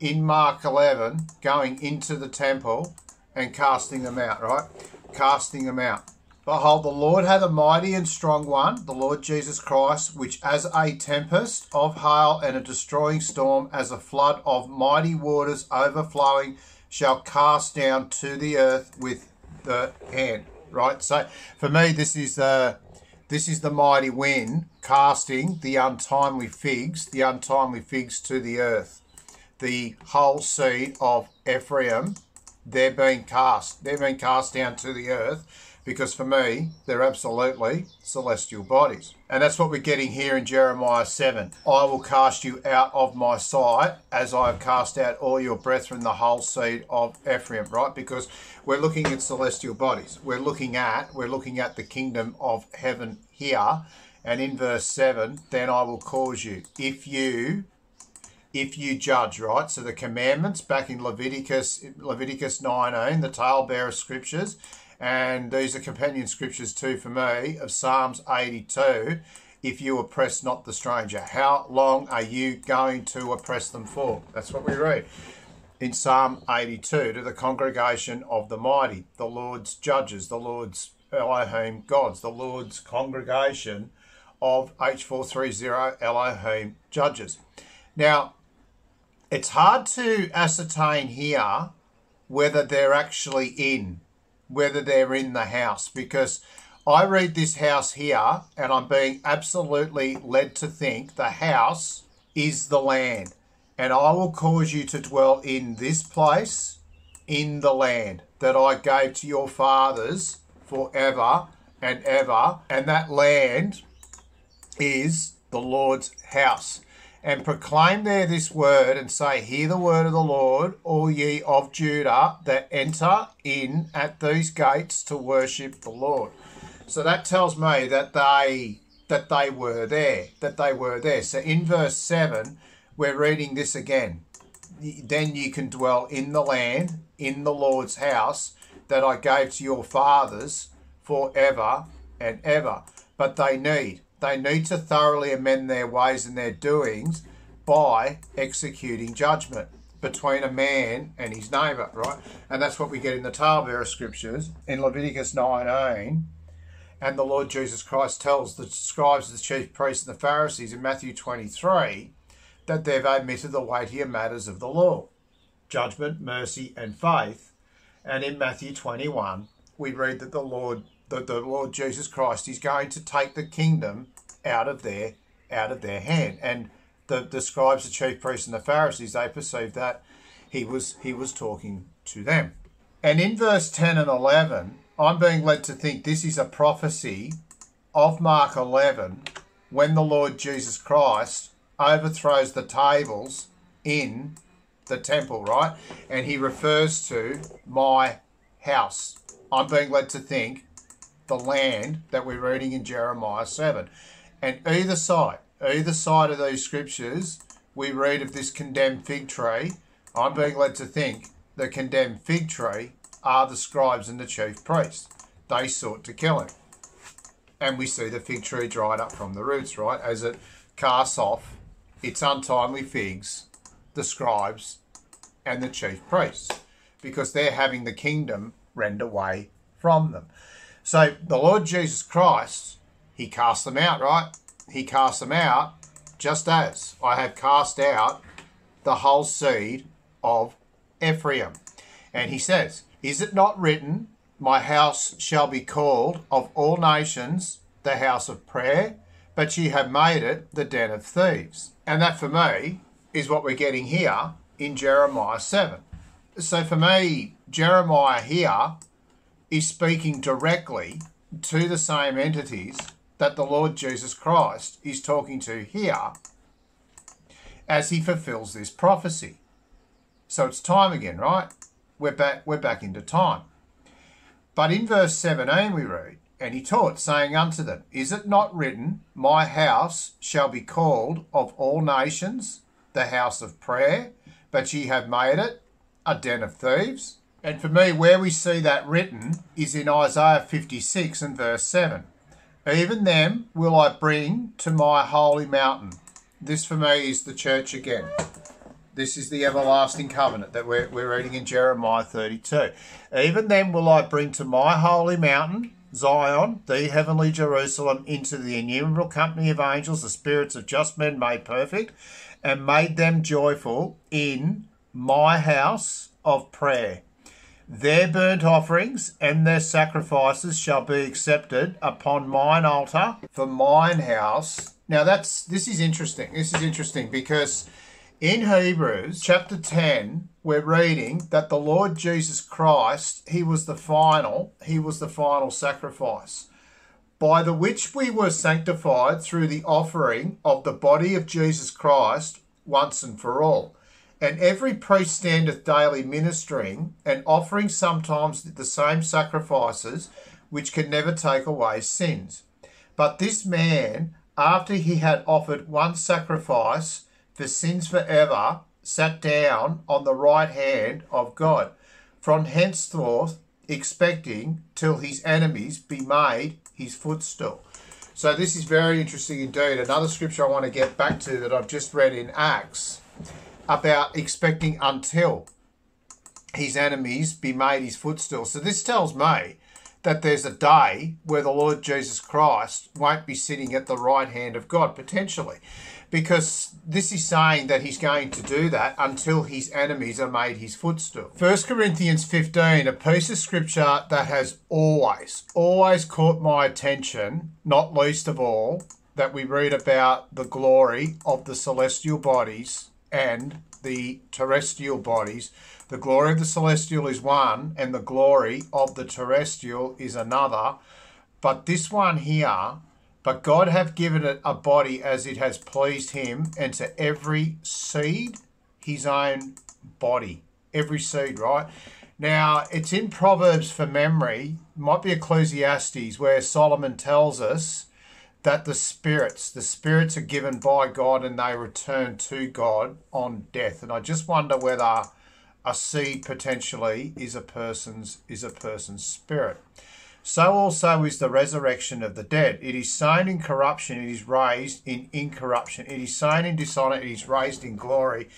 in Mark 11 going into the temple and casting them out, right? Casting them out. Behold, the Lord hath a mighty and strong one, the Lord Jesus Christ, which as a tempest of hail and a destroying storm, as a flood of mighty waters overflowing, shall cast down to the earth with the hand. Right. So for me, this is the this is the mighty wind casting the untimely figs, the untimely figs to the earth. The whole seed of Ephraim, they're being cast. They're being cast down to the earth because for me, they're absolutely celestial bodies. And that's what we're getting here in Jeremiah 7. I will cast you out of my sight as I have cast out all your brethren, the whole seed of Ephraim, right? Because we're looking at celestial bodies. We're looking at, we're looking at the kingdom of heaven here. And in verse 7, then I will cause you, if you if you judge, right? So the commandments back in Leviticus, Leviticus 19, the talebearer scriptures, and these are companion scriptures too for me of Psalms 82. If you oppress not the stranger, how long are you going to oppress them for? That's what we read in Psalm 82 to the congregation of the mighty, the Lord's judges, the Lord's Elohim gods, the Lord's congregation of H430 Elohim judges. Now, it's hard to ascertain here whether they're actually in whether they're in the house because I read this house here and I'm being absolutely led to think the house is the land. And I will cause you to dwell in this place, in the land that I gave to your fathers forever and ever. And that land is the Lord's house and proclaim there this word and say, Hear the word of the Lord, all ye of Judah that enter in at these gates to worship the Lord. So that tells me that they that they were there, that they were there. So in verse 7, we're reading this again. Then you can dwell in the land, in the Lord's house that I gave to your fathers forever and ever. But they need they need to thoroughly amend their ways and their doings by executing judgment between a man and his neighbour, right? And that's what we get in the talebearer scriptures in Leviticus 19. And the Lord Jesus Christ tells the scribes, the chief priests, and the Pharisees in Matthew 23 that they've omitted the weightier matters of the law judgment, mercy, and faith. And in Matthew 21, we read that the Lord that the Lord Jesus Christ is going to take the kingdom out of their out of their hand. And the, the scribes, the chief priests, and the Pharisees, they perceived that he was he was talking to them. And in verse 10 and 11, I'm being led to think this is a prophecy of Mark 11 when the Lord Jesus Christ overthrows the tables in the temple, right? And he refers to my house. I'm being led to think the land that we're reading in Jeremiah 7. And either side, either side of those scriptures, we read of this condemned fig tree. I'm being led to think the condemned fig tree are the scribes and the chief priests. They sought to kill him. And we see the fig tree dried up from the roots, right? As it casts off its untimely figs, the scribes and the chief priests, because they're having the kingdom rend away from them. So the Lord Jesus Christ he cast them out, right? He cast them out just as I have cast out the whole seed of Ephraim. And he says, Is it not written, My house shall be called of all nations the house of prayer, but ye have made it the den of thieves? And that for me is what we're getting here in Jeremiah 7. So for me, Jeremiah here is speaking directly to the same entities that the Lord Jesus Christ is talking to here as he fulfills this prophecy. So it's time again, right? We're back we're back into time. But in verse 17 we read, and he taught, saying unto them, Is it not written, My house shall be called of all nations the house of prayer, but ye have made it a den of thieves? And for me, where we see that written is in Isaiah 56 and verse 7. Even them will I bring to my holy mountain. This for me is the church again. This is the everlasting covenant that we're, we're reading in Jeremiah 32. Even them will I bring to my holy mountain, Zion, the heavenly Jerusalem, into the innumerable company of angels, the spirits of just men made perfect, and made them joyful in my house of prayer. Their burnt offerings and their sacrifices shall be accepted upon mine altar for mine house. Now that's this is interesting. This is interesting because in Hebrews chapter 10 we're reading that the Lord Jesus Christ, he was the final, he was the final sacrifice by the which we were sanctified through the offering of the body of Jesus Christ once and for all. And every priest standeth daily ministering and offering sometimes the same sacrifices which can never take away sins. But this man, after he had offered one sacrifice for sins forever, sat down on the right hand of God, from henceforth expecting till his enemies be made his footstool. So this is very interesting indeed. Another scripture I want to get back to that I've just read in Acts about expecting until his enemies be made his footstool. So this tells me that there's a day where the Lord Jesus Christ won't be sitting at the right hand of God, potentially. Because this is saying that he's going to do that until his enemies are made his footstool. 1 Corinthians 15, a piece of scripture that has always, always caught my attention, not least of all, that we read about the glory of the celestial bodies and the terrestrial bodies. The glory of the celestial is one, and the glory of the terrestrial is another. But this one here, but God hath given it a body as it has pleased him, and to every seed his own body. Every seed, right? Now, it's in Proverbs for memory, might be Ecclesiastes, where Solomon tells us that the spirits, the spirits are given by God and they return to God on death. And I just wonder whether a seed potentially is a person's is a person's spirit. So also is the resurrection of the dead. It is sown in corruption, it is raised in incorruption. It is sown in dishonor, it is raised in glory.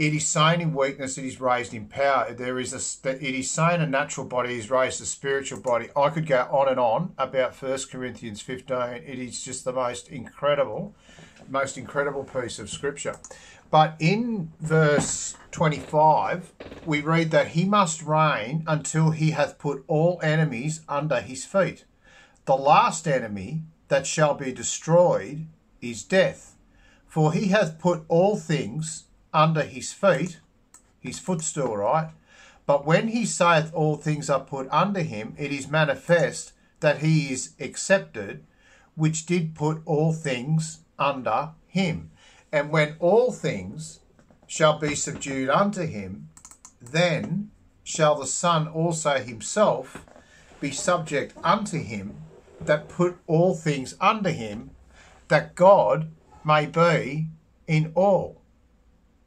It is sown in weakness, it is raised in power. There is a it is sown a natural body, is raised a spiritual body. I could go on and on about First Corinthians 15. It is just the most incredible, most incredible piece of scripture. But in verse 25, we read that he must reign until he hath put all enemies under his feet. The last enemy that shall be destroyed is death. For he hath put all things under his feet, his footstool, right? But when he saith all things are put under him, it is manifest that he is accepted, which did put all things under him. And when all things shall be subdued unto him, then shall the Son also himself be subject unto him that put all things under him, that God may be in all.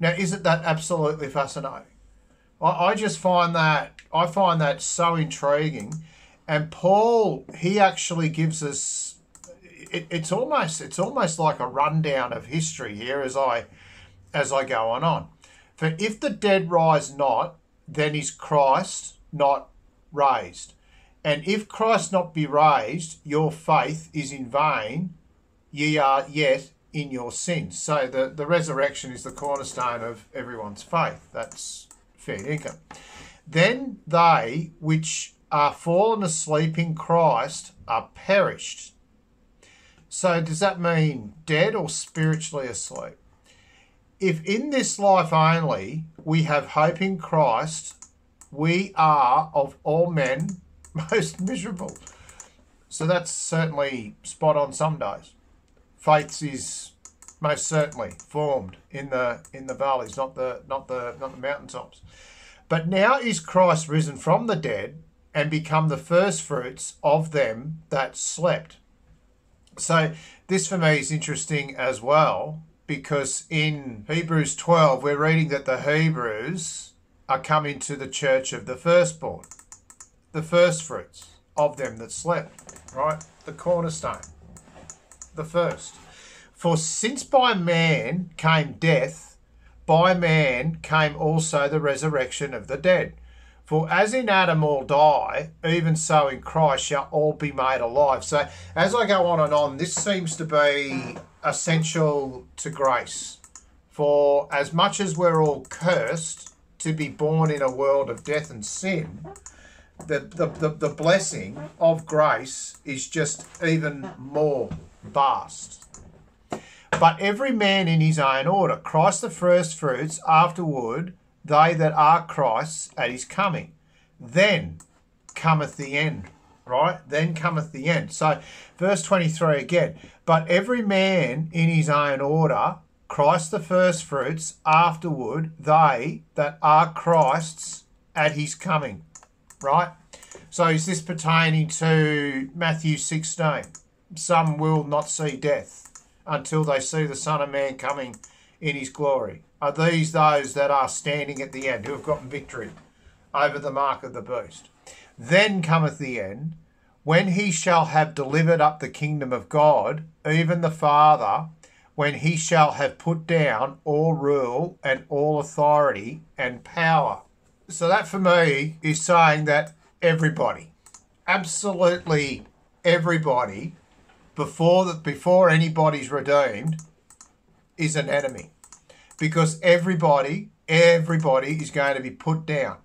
Now, isn't that absolutely fascinating? I, I just find that I find that so intriguing. And Paul, he actually gives us it, it's almost it's almost like a rundown of history here as I as I go on on. For if the dead rise not, then is Christ not raised. And if Christ not be raised, your faith is in vain, ye are yet in your sins. So the, the resurrection is the cornerstone of everyone's faith. That's fair income. Then they which are fallen asleep in Christ are perished. So does that mean dead or spiritually asleep? If in this life only we have hope in Christ, we are of all men [LAUGHS] most miserable. So that's certainly spot on some days. Faith is most certainly formed in the in the valleys, not the not the not the mountaintops. But now is Christ risen from the dead and become the first fruits of them that slept. So this for me is interesting as well because in Hebrews 12 we're reading that the Hebrews are coming to the church of the firstborn, the first fruits of them that slept, right? The cornerstone, the first. For since by man came death, by man came also the resurrection of the dead. For as in Adam all die, even so in Christ shall all be made alive. So as I go on and on, this seems to be essential to grace. For as much as we're all cursed to be born in a world of death and sin, the, the, the, the blessing of grace is just even more vast. But every man in his own order. Christ the first fruits, afterward they that are Christ's at his coming. Then cometh the end. Right? Then cometh the end. So verse 23 again. But every man in his own order, Christ the first fruits, afterward they that are Christ's at his coming. Right? So is this pertaining to Matthew 16? Some will not see death until they see the Son of Man coming in his glory. Are these those that are standing at the end, who have gotten victory over the mark of the beast? Then cometh the end, when he shall have delivered up the kingdom of God, even the Father, when he shall have put down all rule and all authority and power. So that for me is saying that everybody, absolutely everybody before that before anybody's redeemed is an enemy. Because everybody everybody is going to be put down.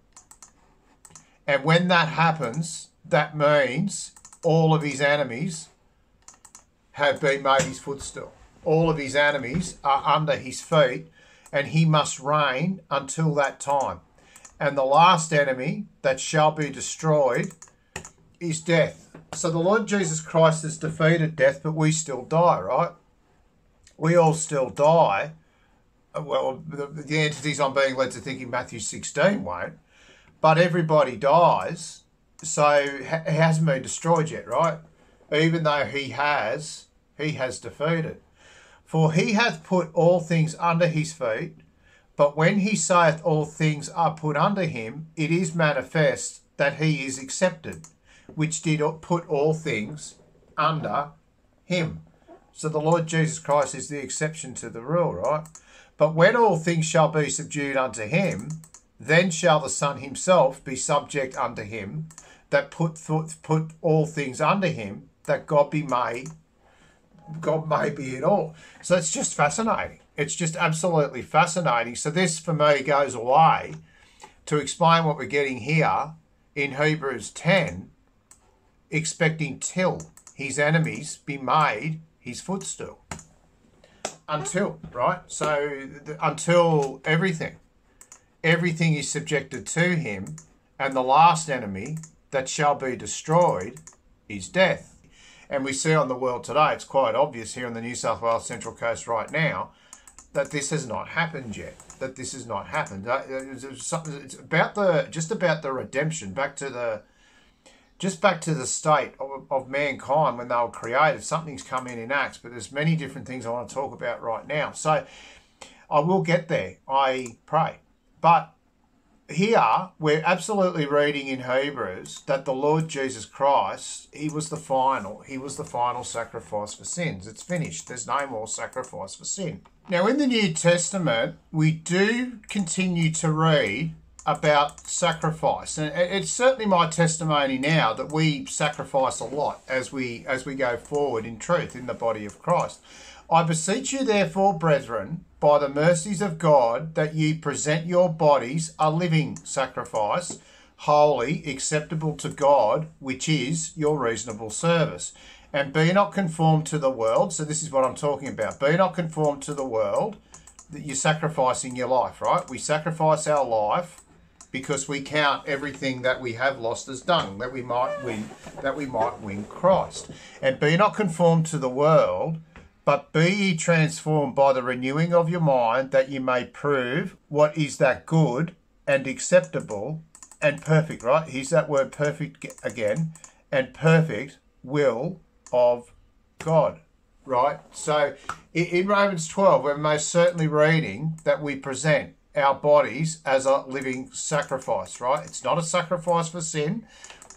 And when that happens that means all of his enemies have been made his footstool. All of his enemies are under his feet and he must reign until that time. And the last enemy that shall be destroyed is death so the Lord Jesus Christ has defeated death, but we still die, right? We all still die. Uh, well, the, the entities I'm being led to thinking Matthew 16 won't, but everybody dies. So he hasn't been destroyed yet, right? Even though he has, he has defeated. For he hath put all things under his feet. But when he saith all things are put under him, it is manifest that he is accepted which did put all things under him. So the Lord Jesus Christ is the exception to the rule, right? But when all things shall be subdued unto him, then shall the Son himself be subject unto him that put put all things under him, that God be made, God may be in all. So it's just fascinating. It's just absolutely fascinating. So this for me goes away to explain what we're getting here in Hebrews 10 expecting till his enemies be made his footstool. Until, right? So the, until everything, everything is subjected to him, and the last enemy that shall be destroyed is death. And we see on the world today, it's quite obvious here on the New South Wales Central Coast right now, that this has not happened yet. That this has not happened. Uh, it's about the just about the redemption. Back to the just back to the state of, of, mankind when they were created, something's come in in Acts, but there's many different things I want to talk about right now. So I will get there, I pray. But here we're absolutely reading in Hebrews that the Lord Jesus Christ, he was the final, he was the final sacrifice for sins. It's finished. There's no more sacrifice for sin. Now in the New Testament, we do continue to read about sacrifice, and it's certainly my testimony now that we sacrifice a lot as we as we go forward in truth in the body of Christ. I beseech you, therefore, brethren, by the mercies of God, that ye present your bodies a living sacrifice, holy, acceptable to God, which is your reasonable service. And be not conformed to the world. So, this is what I'm talking about. Be not conformed to the world that you're sacrificing your life, right? We sacrifice our life because we count everything that we have lost as dung, that we might win, that we might win Christ. And be not conformed to the world, but be ye transformed by the renewing of your mind, that ye may prove what is that good and acceptable and perfect, right? Here's that word perfect again, and perfect will of God, right? So in Romans 12, we're most certainly reading that we present our bodies as a living sacrifice, right? It's not a sacrifice for sin.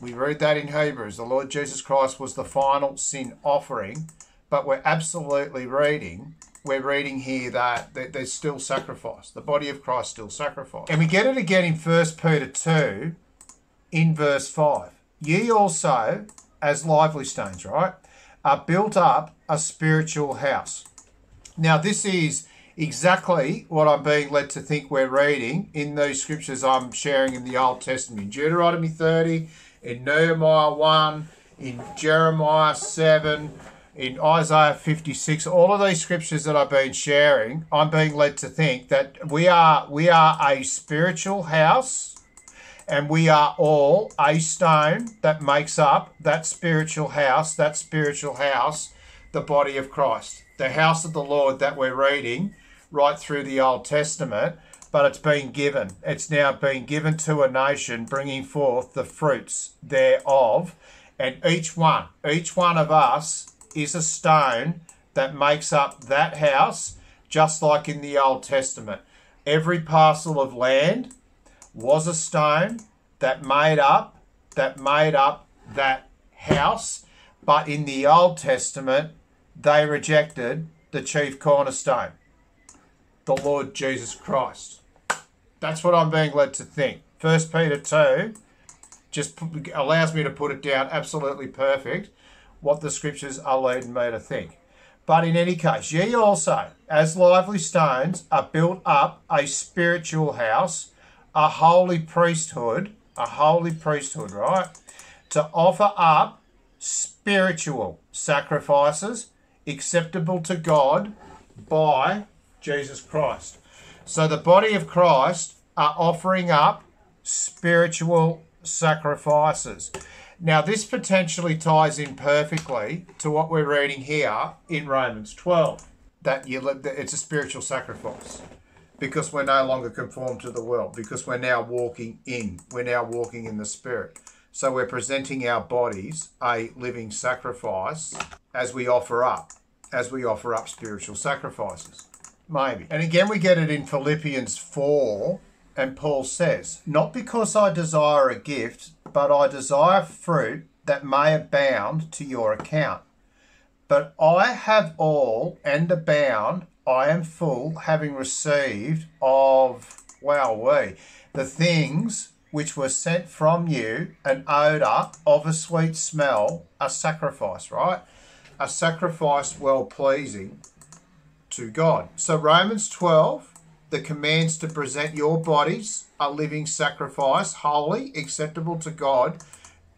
We read that in Hebrews. The Lord Jesus Christ was the final sin offering, but we're absolutely reading. We're reading here that there's still sacrifice. The body of Christ still sacrifice. And we get it again in 1 Peter 2 in verse 5. Ye also, as lively stones, right, are built up a spiritual house. Now, this is exactly what I'm being led to think we're reading in those scriptures I'm sharing in the Old Testament. In Deuteronomy 30, in Nehemiah 1, in Jeremiah 7, in Isaiah 56, all of these scriptures that I've been sharing, I'm being led to think that we are we are a spiritual house and we are all a stone that makes up that spiritual house, that spiritual house, the body of Christ. The house of the Lord that we're reading right through the Old Testament, but it's been given. It's now been given to a nation, bringing forth the fruits thereof. And each one, each one of us is a stone that makes up that house, just like in the Old Testament. Every parcel of land was a stone that made up that made up that house, but in the Old Testament they rejected the chief cornerstone the Lord Jesus Christ. That's what I'm being led to think. First Peter 2 just allows me to put it down absolutely perfect what the scriptures are leading me to think. But in any case, ye also, as lively stones, are built up a spiritual house, a holy priesthood, a holy priesthood, right? To offer up spiritual sacrifices acceptable to God by Jesus Christ. So the body of Christ are offering up spiritual sacrifices. Now, this potentially ties in perfectly to what we're reading here in Romans 12 that you it's a spiritual sacrifice because we're no longer conformed to the world, because we're now walking in, we're now walking in the Spirit. So we're presenting our bodies a living sacrifice as we offer up, as we offer up spiritual sacrifices. Maybe. And again, we get it in Philippians 4, and Paul says, Not because I desire a gift, but I desire fruit that may abound to your account. But I have all and abound, I am full, having received of, wow, we, the things which were sent from you, an odour of a sweet smell, a sacrifice, right? A sacrifice well pleasing to God. So, Romans 12, the commands to present your bodies a living sacrifice, holy, acceptable to God,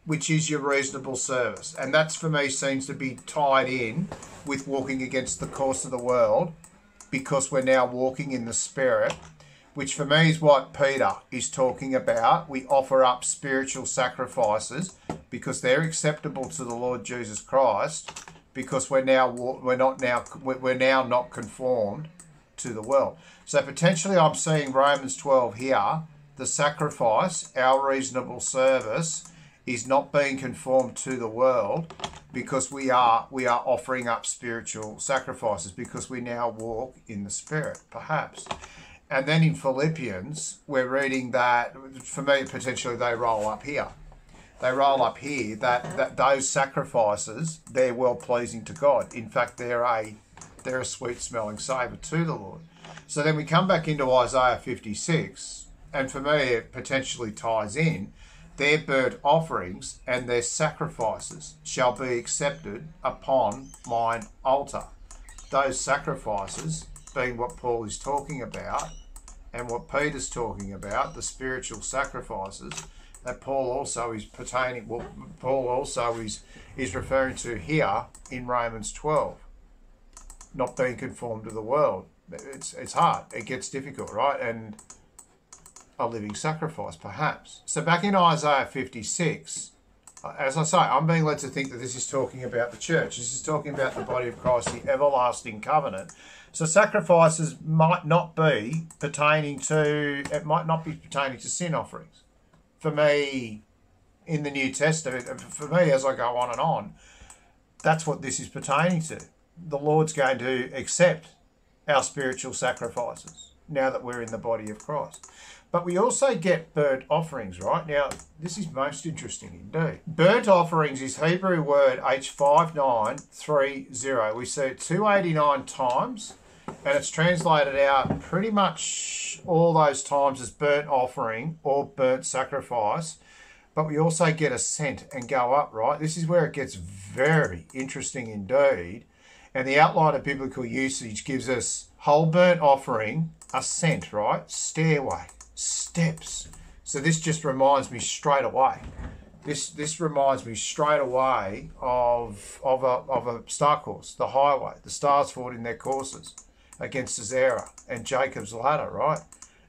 which is your reasonable service. And that's for me seems to be tied in with walking against the course of the world because we're now walking in the Spirit, which for me is what Peter is talking about. We offer up spiritual sacrifices because they're acceptable to the Lord Jesus Christ because we're now we're not now we're now not conformed to the world. So potentially, I'm seeing Romans 12 here. The sacrifice, our reasonable service, is not being conformed to the world because we are we are offering up spiritual sacrifices because we now walk in the spirit perhaps and then in philippians we're reading that for me potentially they roll up here they roll up here that, that those sacrifices they're well pleasing to God. In fact, they're a they're a sweet smelling savour to the Lord. So then we come back into Isaiah 56, and for me it potentially ties in. Their burnt offerings and their sacrifices shall be accepted upon mine altar. Those sacrifices being what Paul is talking about and what Peter's talking about, the spiritual sacrifices, that Paul also is pertaining, well, Paul also is, is referring to here in Romans 12. Not being conformed to the world. It's, it's hard. It gets difficult, right? And a living sacrifice, perhaps. So back in Isaiah 56, uh, as I say, I'm being led to think that this is talking about the church. This is talking about the body of Christ, the everlasting covenant. So sacrifices might not be pertaining to, it might not be pertaining to sin offerings. For me, in the New Testament, for me, as I go on and on, that's what this is pertaining to. The Lord's going to accept our spiritual sacrifices now that we're in the body of Christ. But we also get burnt offerings, right? Now, this is most interesting indeed. Burnt offerings is Hebrew word H5930. We see it 289 times, and it's translated out pretty much all those times as burnt offering or burnt sacrifice. But we also get a cent and go up, right? This is where it gets very interesting indeed. And the outline of biblical usage gives us whole burnt offering, ascent, right? Stairway steps. So this just reminds me straight away. This this reminds me straight away of of a of a star course, the highway. The stars fought in their courses against Sisera and Jacob's ladder, right?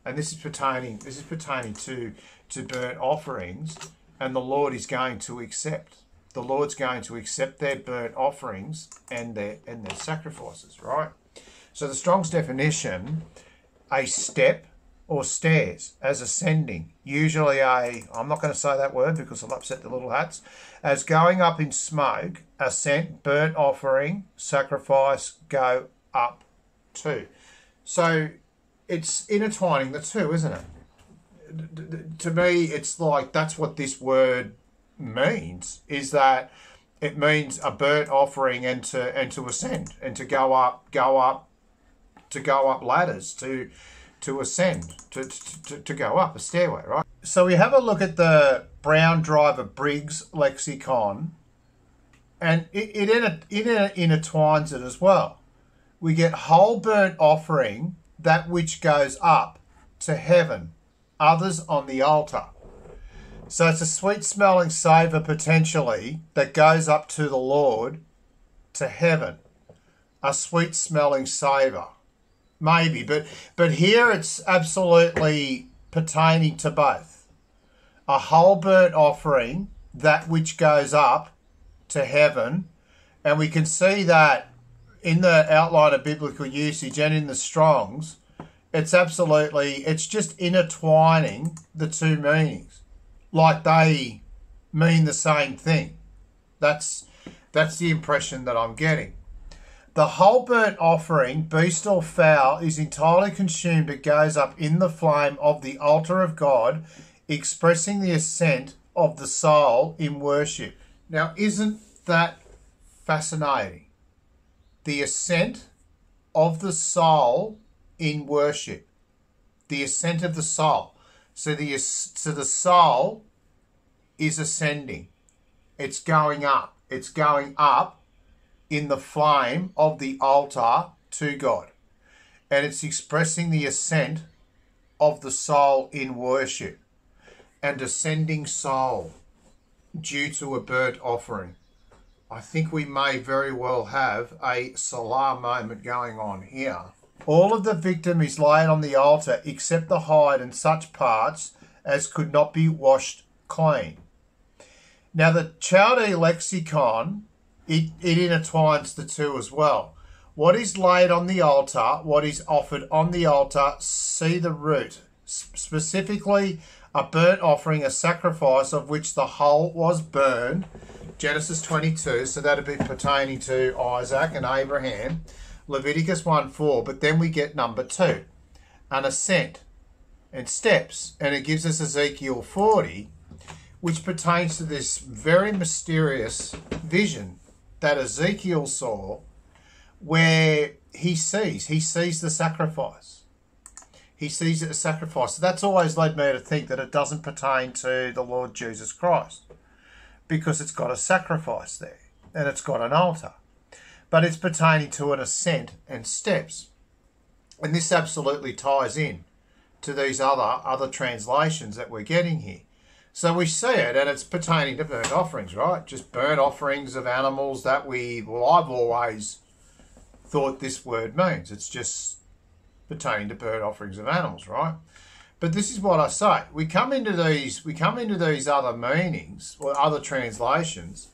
And this is pertaining this is pertaining to to burnt offerings, and the Lord is going to accept. The Lord's going to accept their burnt offerings and their and their sacrifices, right? So the Strong's definition, a step or stairs as ascending, usually a, I'm not going to say that word because I'll upset the little hats, as going up in smoke, ascent, burnt offering, sacrifice, go up to. So it's intertwining the two, isn't it? To me, it's like that's what this word means is that it means a burnt offering and to and to ascend and to go up, go up, to go up ladders, to to ascend, to, to, to go up a stairway, right? So we have a look at the Brown Driver Briggs lexicon, and it, it, inter, it intertwines it as well. We get whole burnt offering, that which goes up to heaven, others on the altar. So it's a sweet smelling savour potentially that goes up to the Lord to heaven. A sweet smelling savour maybe, but but here it's absolutely pertaining to both. A whole burnt offering, that which goes up to heaven, and we can see that in the outline of biblical usage and in the Strongs, it's absolutely it's just intertwining the two meanings, like they mean the same thing. That's that's the impression that I'm getting. The whole burnt offering, beast or fowl, is entirely consumed. It goes up in the flame of the altar of God, expressing the ascent of the soul in worship. Now, isn't that fascinating? The ascent of the soul in worship. The ascent of the soul. So the so the soul is ascending. It's going up. It's going up in the flame of the altar to God. And it's expressing the ascent of the soul in worship and ascending soul due to a burnt offering. I think we may very well have a Selah moment going on here. All of the victim is laid on the altar except the hide and such parts as could not be washed clean. Now, the Chaldee lexicon it, it intertwines the two as well. What is laid on the altar, what is offered on the altar, see the root. Specifically, a burnt offering, a sacrifice of which the whole was burned. Genesis 22, so that'd be pertaining to Isaac and Abraham. Leviticus 1 4, but then we get number two, an ascent and steps. And it gives us Ezekiel 40, which pertains to this very mysterious vision that Ezekiel saw where he sees, he sees the sacrifice. He sees it as sacrifice. So that's always led me to think that it doesn't pertain to the Lord Jesus Christ because it's got a sacrifice there and it's got an altar. But it's pertaining to an ascent and steps. And this absolutely ties in to these other other translations that we're getting here. So we see it, and it's pertaining to burnt offerings, right? Just burnt offerings of animals that we, well, I've always thought this word means. It's just pertaining to burnt offerings of animals, right? But this is what I say. We come into these we come into these other meanings or other translations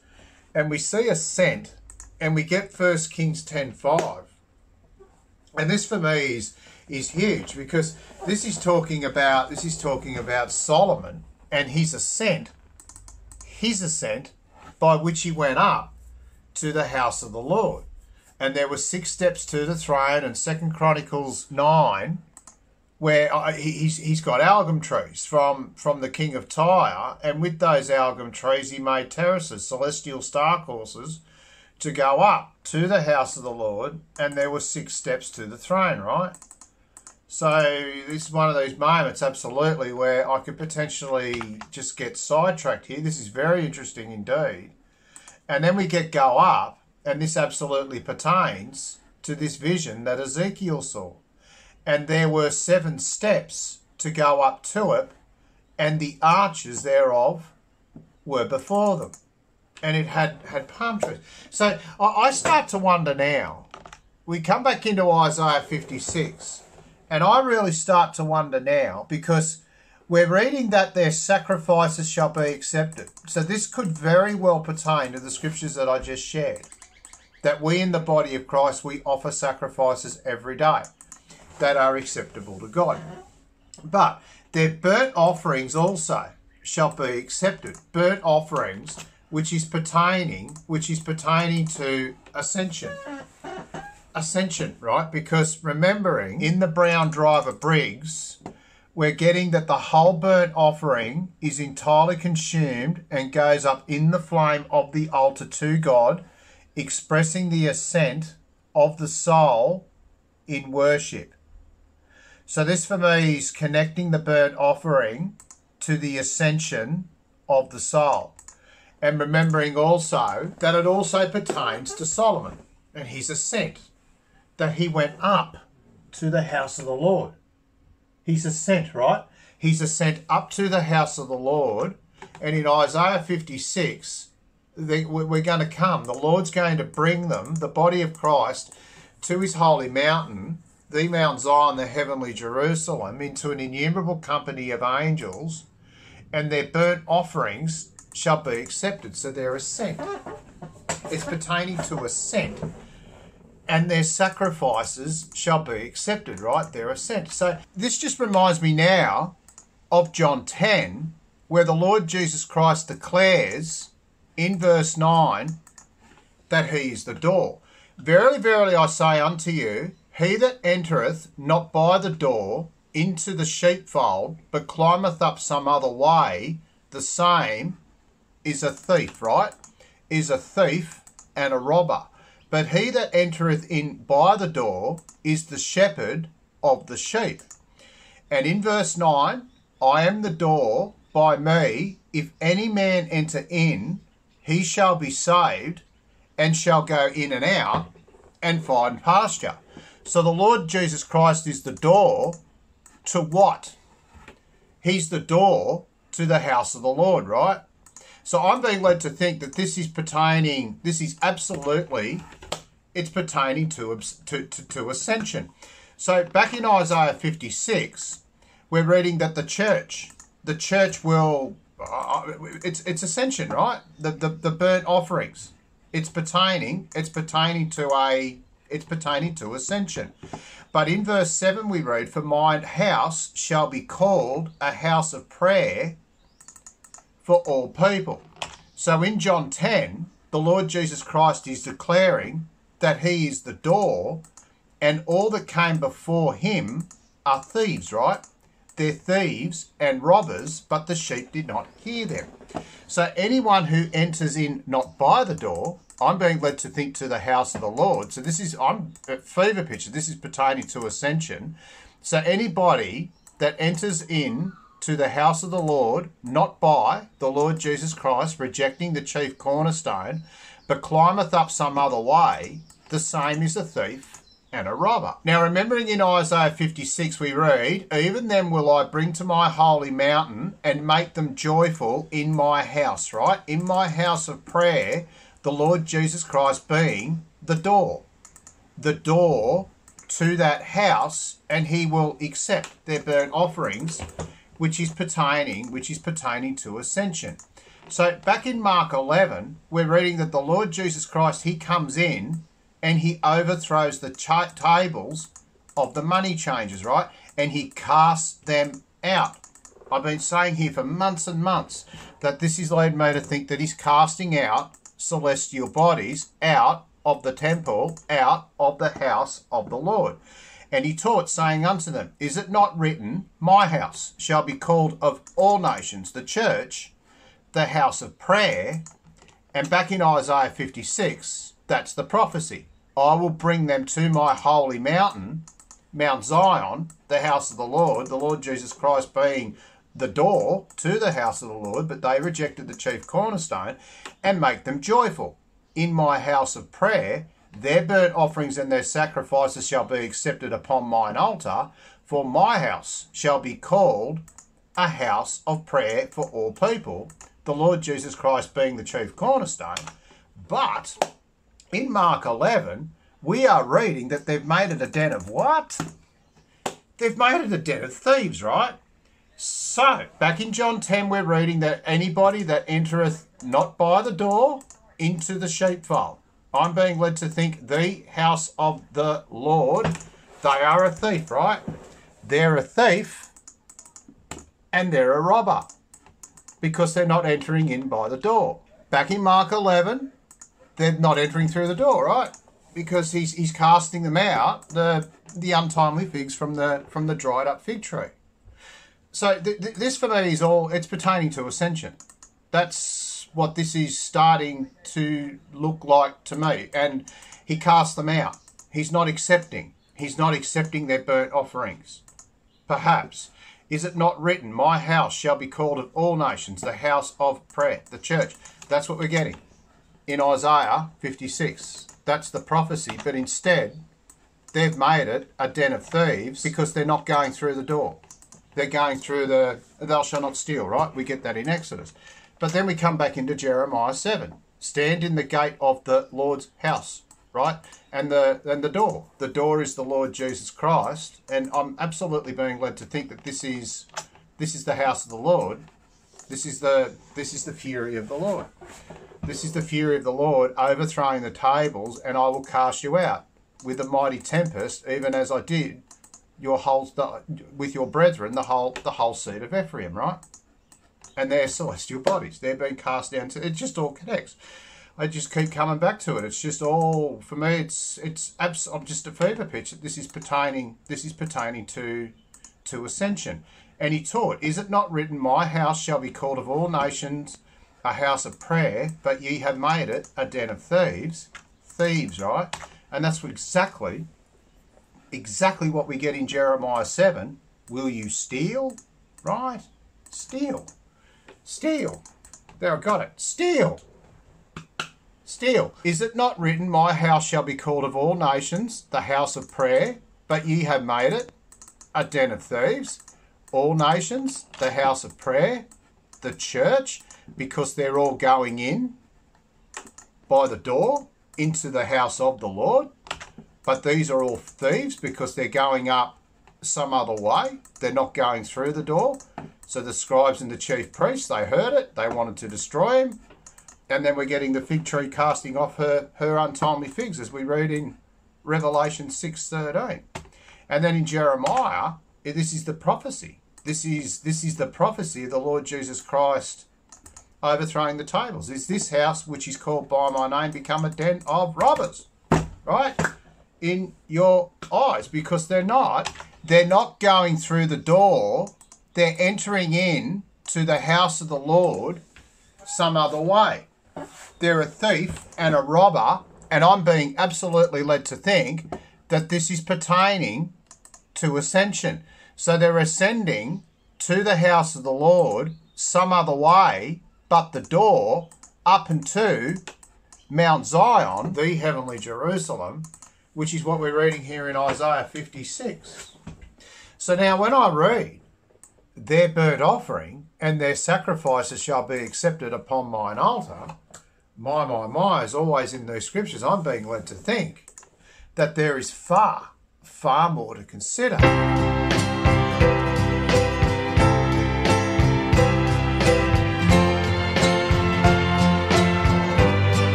and we see ascent and we get first Kings ten five. And this for me is is huge because this is talking about this is talking about Solomon and his ascent, his ascent by which he went up to the house of the Lord. And there were six steps to the throne, and Second Chronicles nine, where he, he's he's got algum trees from from the king of Tyre, and with those algum trees he made terraces, celestial star courses, to go up to the house of the Lord, and there were six steps to the throne, right? So this is one of those moments, absolutely, where I could potentially just get sidetracked here. This is very interesting indeed. And then we get go up, and this absolutely pertains to this vision that Ezekiel saw. And there were seven steps to go up to it, and the arches thereof were before them. And it had, had palm trees. So I, I start to wonder now. We come back into Isaiah 56 and I really start to wonder now because we're reading that their sacrifices shall be accepted. So this could very well pertain to the scriptures that I just shared. That we in the body of Christ, we offer sacrifices every day that are acceptable to God. But their burnt offerings also shall be accepted. Burnt offerings, which is pertaining, which is pertaining to ascension ascension, right? Because remembering in the Brown Driver Briggs, we're getting that the whole burnt offering is entirely consumed and goes up in the flame of the altar to God, expressing the ascent of the soul in worship. So, this for me is connecting the burnt offering to the ascension of the soul. And remembering also that it also pertains to Solomon and his ascent that he went up to the house of the Lord. He's ascent, right? He's ascent up to the house of the Lord. And in Isaiah 56, they, we're going to come. The Lord's going to bring them, the body of Christ, to his holy mountain, the Mount Zion, the heavenly Jerusalem, into an innumerable company of angels, and their burnt offerings shall be accepted. So their ascent. It's pertaining to ascent and their sacrifices shall be accepted, right? They're sent. So this just reminds me now of John 10, where the Lord Jesus Christ declares in verse 9 that he is the door. Verily, verily, I say unto you, he that entereth not by the door into the sheepfold, but climbeth up some other way, the same is a thief, right? Is a thief and a robber. But he that entereth in by the door is the shepherd of the sheep. And in verse 9, I am the door, by me, if any man enter in, he shall be saved, and shall go in and out, and find pasture. So the Lord Jesus Christ is the door to what? He's the door to the house of the Lord, right? So I'm being led to think that this is pertaining, this is absolutely it's pertaining to, to, to, to ascension. So back in Isaiah 56, we're reading that the church, the church will, uh, it's, it's ascension, right? The, the, the burnt offerings. It's pertaining, it's pertaining to a, it's pertaining to ascension. But in verse 7 we read, For my house shall be called a house of prayer for all people. So in John 10, the Lord Jesus Christ is declaring that he is the door, and all that came before him are thieves, right? They're thieves and robbers, but the sheep did not hear them. So anyone who enters in not by the door, I'm being led to think to the house of the Lord. So this is I'm fever pitch. This is pertaining to ascension. So anybody that enters in to the house of the Lord, not by the Lord Jesus Christ, rejecting the chief cornerstone, but climbeth up some other way, the same is a thief and a robber. Now, remembering in Isaiah 56, we read, Even them will I bring to my holy mountain and make them joyful in my house, right? In my house of prayer, the Lord Jesus Christ being the door. The door to that house and he will accept their burnt offerings which is pertaining which is pertaining to ascension. So back in mark 11 we're reading that the lord jesus christ he comes in and he overthrows the tables of the money changers right? And he casts them out. I've been saying here for months and months that this is led me to think that he's casting out celestial bodies out of the temple, out of the house of the Lord. And he taught, saying unto them, Is it not written, My house shall be called of all nations, the church, the house of prayer? And back in Isaiah 56, that's the prophecy. I will bring them to my holy mountain, Mount Zion, the house of the Lord, the Lord Jesus Christ being the door to the house of the Lord, but they rejected the chief cornerstone, and make them joyful. In my house of prayer, their burnt offerings and their sacrifices shall be accepted upon mine altar, for my house shall be called a house of prayer for all people, the Lord Jesus Christ being the chief cornerstone. But in Mark 11, we are reading that they've made it a den of what? They've made it a den of thieves, right? So, back in John 10, we're reading that anybody that entereth not by the door into the sheepfold. I'm being led to think the house of the Lord, they are a thief, right? They're a thief and they're a robber because they're not entering in by the door. Back in Mark 11, they're not entering through the door, right? Because he's, he's casting them out, the, the untimely figs from the, from the dried up fig tree. So th- th- this for me is all it's pertaining to ascension. That's what this is starting to look like to me. And he cast them out. He's not accepting. He's not accepting their burnt offerings. Perhaps. Is it not written, My house shall be called of all nations, the house of prayer, the church? That's what we're getting in Isaiah 56. That's the prophecy, but instead, they've made it a den of thieves because they're not going through the door they're going through the thou shalt not steal, right? We get that in Exodus. But then we come back into Jeremiah 7. Stand in the gate of the Lord's house, right? And the and the door. The door is the Lord Jesus Christ. And I'm absolutely being led to think that this is this is the house of the Lord. This is the this is the fury of the Lord. This is the fury of the Lord overthrowing the tables, and I will cast you out with a mighty tempest, even as I did your whole with your brethren the whole the whole seed of Ephraim, right? And they're celestial bodies. They're being cast down to it. Just all connects. I just keep coming back to it. It's just all for me. It's it's abs- I'm just a fever pitch. This is pertaining. This is pertaining to to ascension. And he taught, "Is it not written, My house shall be called of all nations a house of prayer, but ye have made it a den of thieves." Thieves, right? And that's exactly exactly what we get in Jeremiah 7. Will you steal? Right? Steal. Steal. There, I got it. Steal. Steal. Is it not written, My house shall be called of all nations, the house of prayer, but ye have made it a den of thieves? All nations, the house of prayer, the church, because they're all going in by the door into the house of the Lord. But these are all thieves because they're going up some other way. They're not going through the door. So the scribes and the chief priests, they heard it. They wanted to destroy him. And then we're getting the fig tree casting off her, her untimely figs, as we read in Revelation 6.13. And then in Jeremiah, eh, this is the prophecy. This is this is the prophecy of the Lord Jesus Christ overthrowing the tables. Is this house, which is called by my name, become a den of robbers? Right? In your eyes because they're not. They're not going through the door. They're entering in to the house of the Lord some other way. They're a thief and a robber, and I'm being absolutely led to think that this is pertaining to ascension. So they're ascending to the house of the Lord some other way, but the door up into Mount Zion, the heavenly Jerusalem, which is what we're reading here in Isaiah 56. So now, when I read, their burnt offering and their sacrifices shall be accepted upon mine altar, my, my, my, as always in these scriptures, I'm being led to think that there is far, far more to consider.